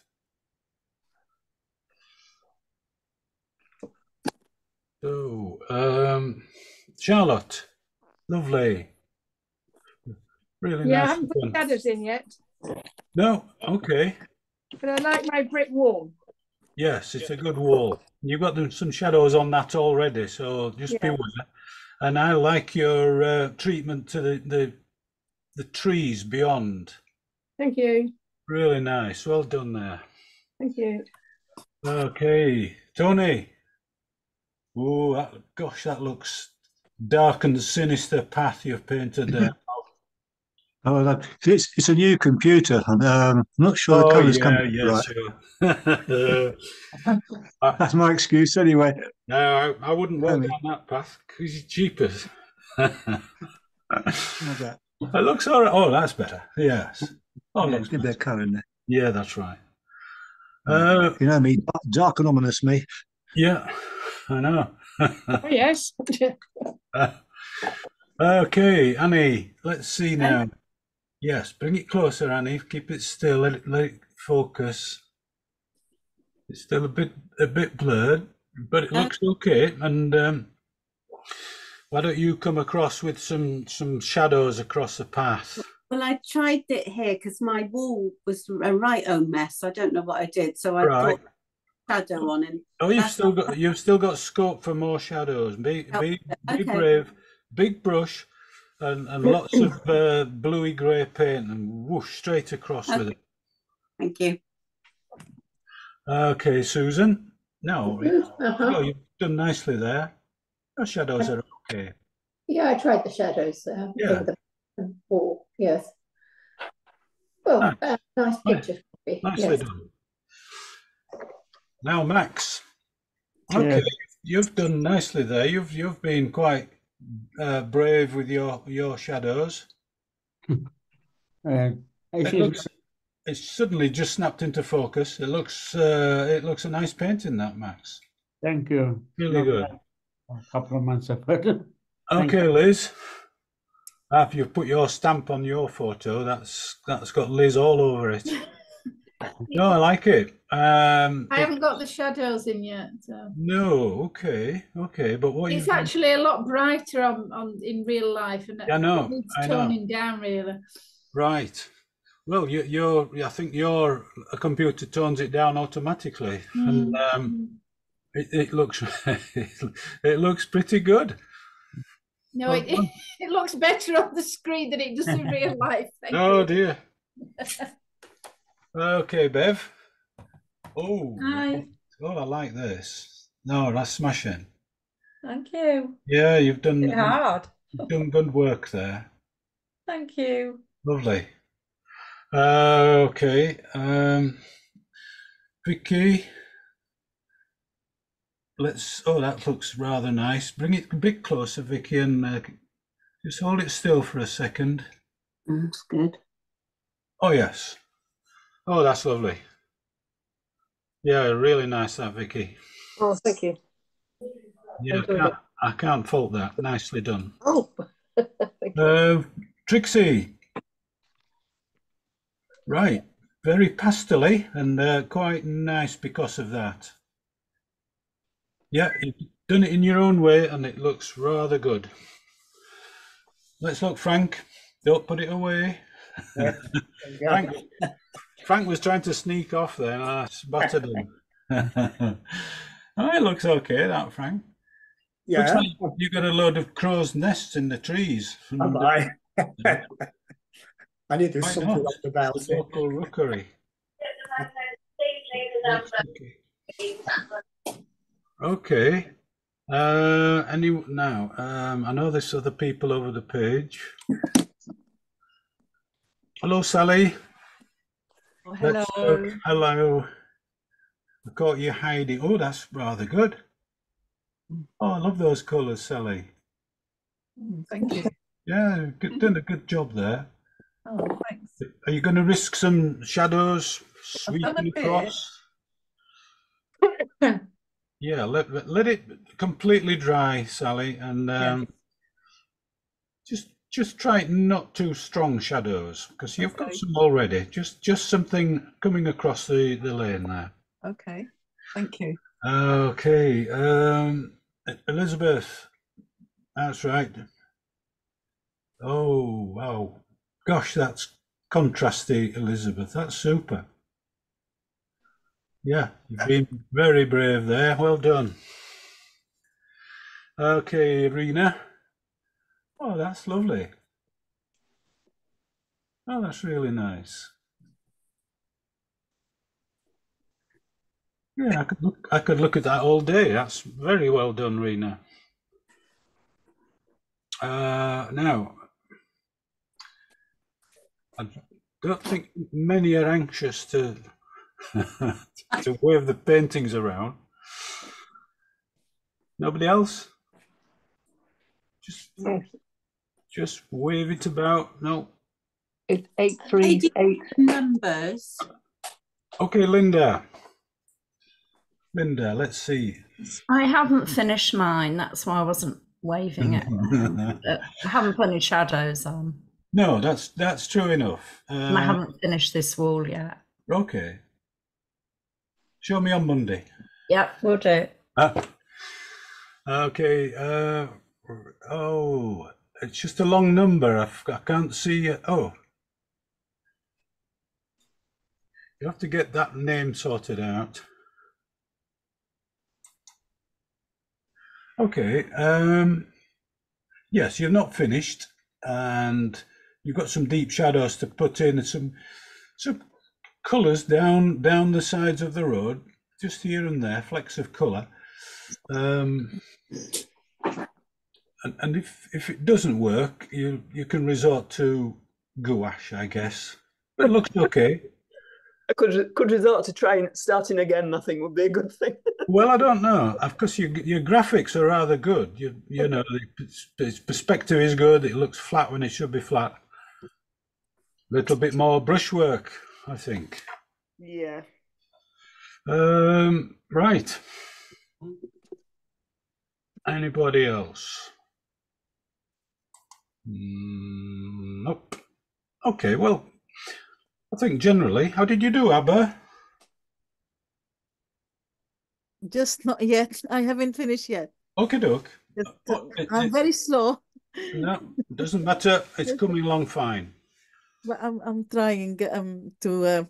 So, um, Charlotte, lovely. Really Yeah, I haven't put shadows in yet, No, okay. but I like my brick wall. Yes, it's a good wall. You've got some shadows on that already, so just Yeah. beware. And I like your uh, treatment to the, the the trees beyond. Thank you. Really nice. Well done there. Thank you. Okay, Tony. Oh, gosh, that looks dark and sinister path you've painted there. Oh, that, it's it's a new computer. um, I'm not sure the Oh, colours yeah, come yeah, right. sure. I, (laughs) That's my excuse anyway. no, I, I wouldn't walk Tony. down that path because it's cheaper. How's (laughs) that? It looks all right. Oh, that's better. Yes. Oh, Yeah, looks a bit nice. of colour in there. Yeah, that's right. Uh, You know me, dark and ominous me. yeah, I know. Oh, yes. (laughs) okay, Annie, let's see now. Yes, bring it closer, Annie. Keep it still. Let it, let it focus. It's still a bit a bit blurred, but it looks okay. And um, why don't you come across with some some shadows across the path? Well, I tried it here because my wall was a right own mess. I don't know what I did, so I Right. put shadow on and Oh, you've still got you've still got scope for more shadows. Be Oh, be, be okay. brave, big brush, and, and lots of uh, bluey grey paint, and whoosh straight across with it. thank you. Okay, Susan. No, Uh-huh. oh, you've done nicely there. Your shadows are okay. Yeah, I tried the shadows there. Yeah. the the wall, yes. Well, Nice. uh, nice Nice. picture. Sophie, Nicely yes. done. Now, Max. Yeah. Okay, you've done nicely there. You've you've been quite uh, brave with your your shadows. (laughs) Uh, It looks, it's suddenly just snapped into focus. It looks uh, it looks a nice painting that Max. Thank you. Really Not good. A couple of months effort. (laughs) Okay, Liz. After you've put your stamp on your photo, that's that's got Liz all over it. (laughs) No, I like it. Um, I haven't got the shadows in yet. So. no, okay, okay, but what It's actually a lot brighter on, on in real life, and I know, it needs I know. down really. right? Well, you, you're. I think your computer tones it down automatically, and Mm. um, it, it looks (laughs) it looks pretty good. No, Well, it, (laughs) it looks better on the screen than it does in real life. Thank Oh you. dear. (laughs) Okay, Bev. Oh, Hi. oh, I like this. No, that's smashing. Thank you. Yeah, you've done Bit hard. you've done good work there. Thank you. Lovely. Uh, okay. Um, Vicky. Let's. Oh, that looks rather nice. Bring it a bit closer, Vicky, and uh, just hold it still for a second. That's good. Oh yes. Oh, that's lovely. Yeah, really nice that, Vicky. Oh, thank you. Yeah, I can't, I can't fault that. Nicely done. Oh, (laughs) Uh, Trixie. Right, very pastely and uh, quite nice because of that. Yeah, you've done it in your own way and it looks rather good. Let's look, Frank. Don't put it away. (laughs) Frank, Frank was trying to sneak off there and I spotted him. (laughs) (laughs) oh, it looks okay, that, Frank. Looks Yeah. like you got a load of crow's nests in the trees. Have I? (laughs) I need to do Why something not? up about It's it. local rookery. Okay. Uh, any now? Um, I know there's other people over the page. Hello, Sally. Oh, hello. Hello. I caught you hiding. Oh, that's rather good. Oh, I love those colours, Sally. Mm, Thank you. Yeah, good, done a good job there. Oh, thanks. Are you going to risk some shadows sweeping across? (laughs) Yeah, let let it completely dry, Sally, and um, just just try not too strong shadows because you've got some already. Just just something coming across the the lane there. Okay. Thank you. Okay, um, Elizabeth, that's right. Oh wow, gosh, that's contrasty, Elizabeth. That's super. Yeah, you've been very brave there. Well done. Okay, Rena. Oh, that's lovely. Oh, that's really nice. Yeah, I could look. I could look at that all day. That's very well done, Rena. Uh, now, I don't think many are anxious to (laughs) to wave the paintings around. Nobody else? Just just wave it about. No. It's eight three eight. Numbers. Okay, Linda. Linda, let's see. I haven't finished mine. That's why I wasn't waving it. (laughs) I haven't put any shadows on. No, that's that's true enough. and I haven't finished this wall yet. okay. Show me on Monday. Yep, we'll do. Ah. Okay. Uh, oh, it's just a long number. I can't see it. Oh. You have to get that name sorted out. Okay. Um, yes, you're not finished, and you've got some deep shadows to put in, and some some colours down down the sides of the road, just here and there, flecks of colour. Um, and, and if if it doesn't work, you you can resort to gouache, I guess. It looks (laughs) okay. I could could resort to trying starting again. I think would be a good thing. (laughs) Well, I don't know. Of course, your your graphics are rather good. You you know, the its perspective is good. It looks flat when it should be flat. A Little bit more brushwork, I think. yeah. Um, right. Anybody else? Mm, nope. Okay, well, I think generally, how did you do, Abba? Just not yet. I haven't finished yet. Okay, doke. Just, Oh, it- I'm it- very slow, No, doesn't matter. It's coming along fine. but I'm I'm trying um to uh,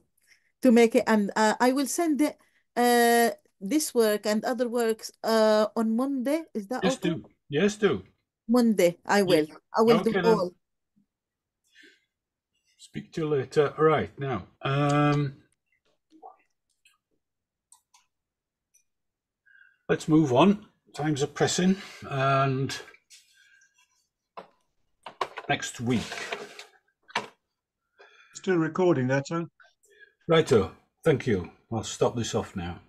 to make it, and uh, I will send it uh this work and other works uh on Monday. Is that Yes, okay? do. Yes, do. Monday, I will. I will do Okay, then. all. Speak to you later. Right now, um, let's move on. Times are pressing, and next week. Still recording that, Tom? Righto. Thank you. I'll stop this off now.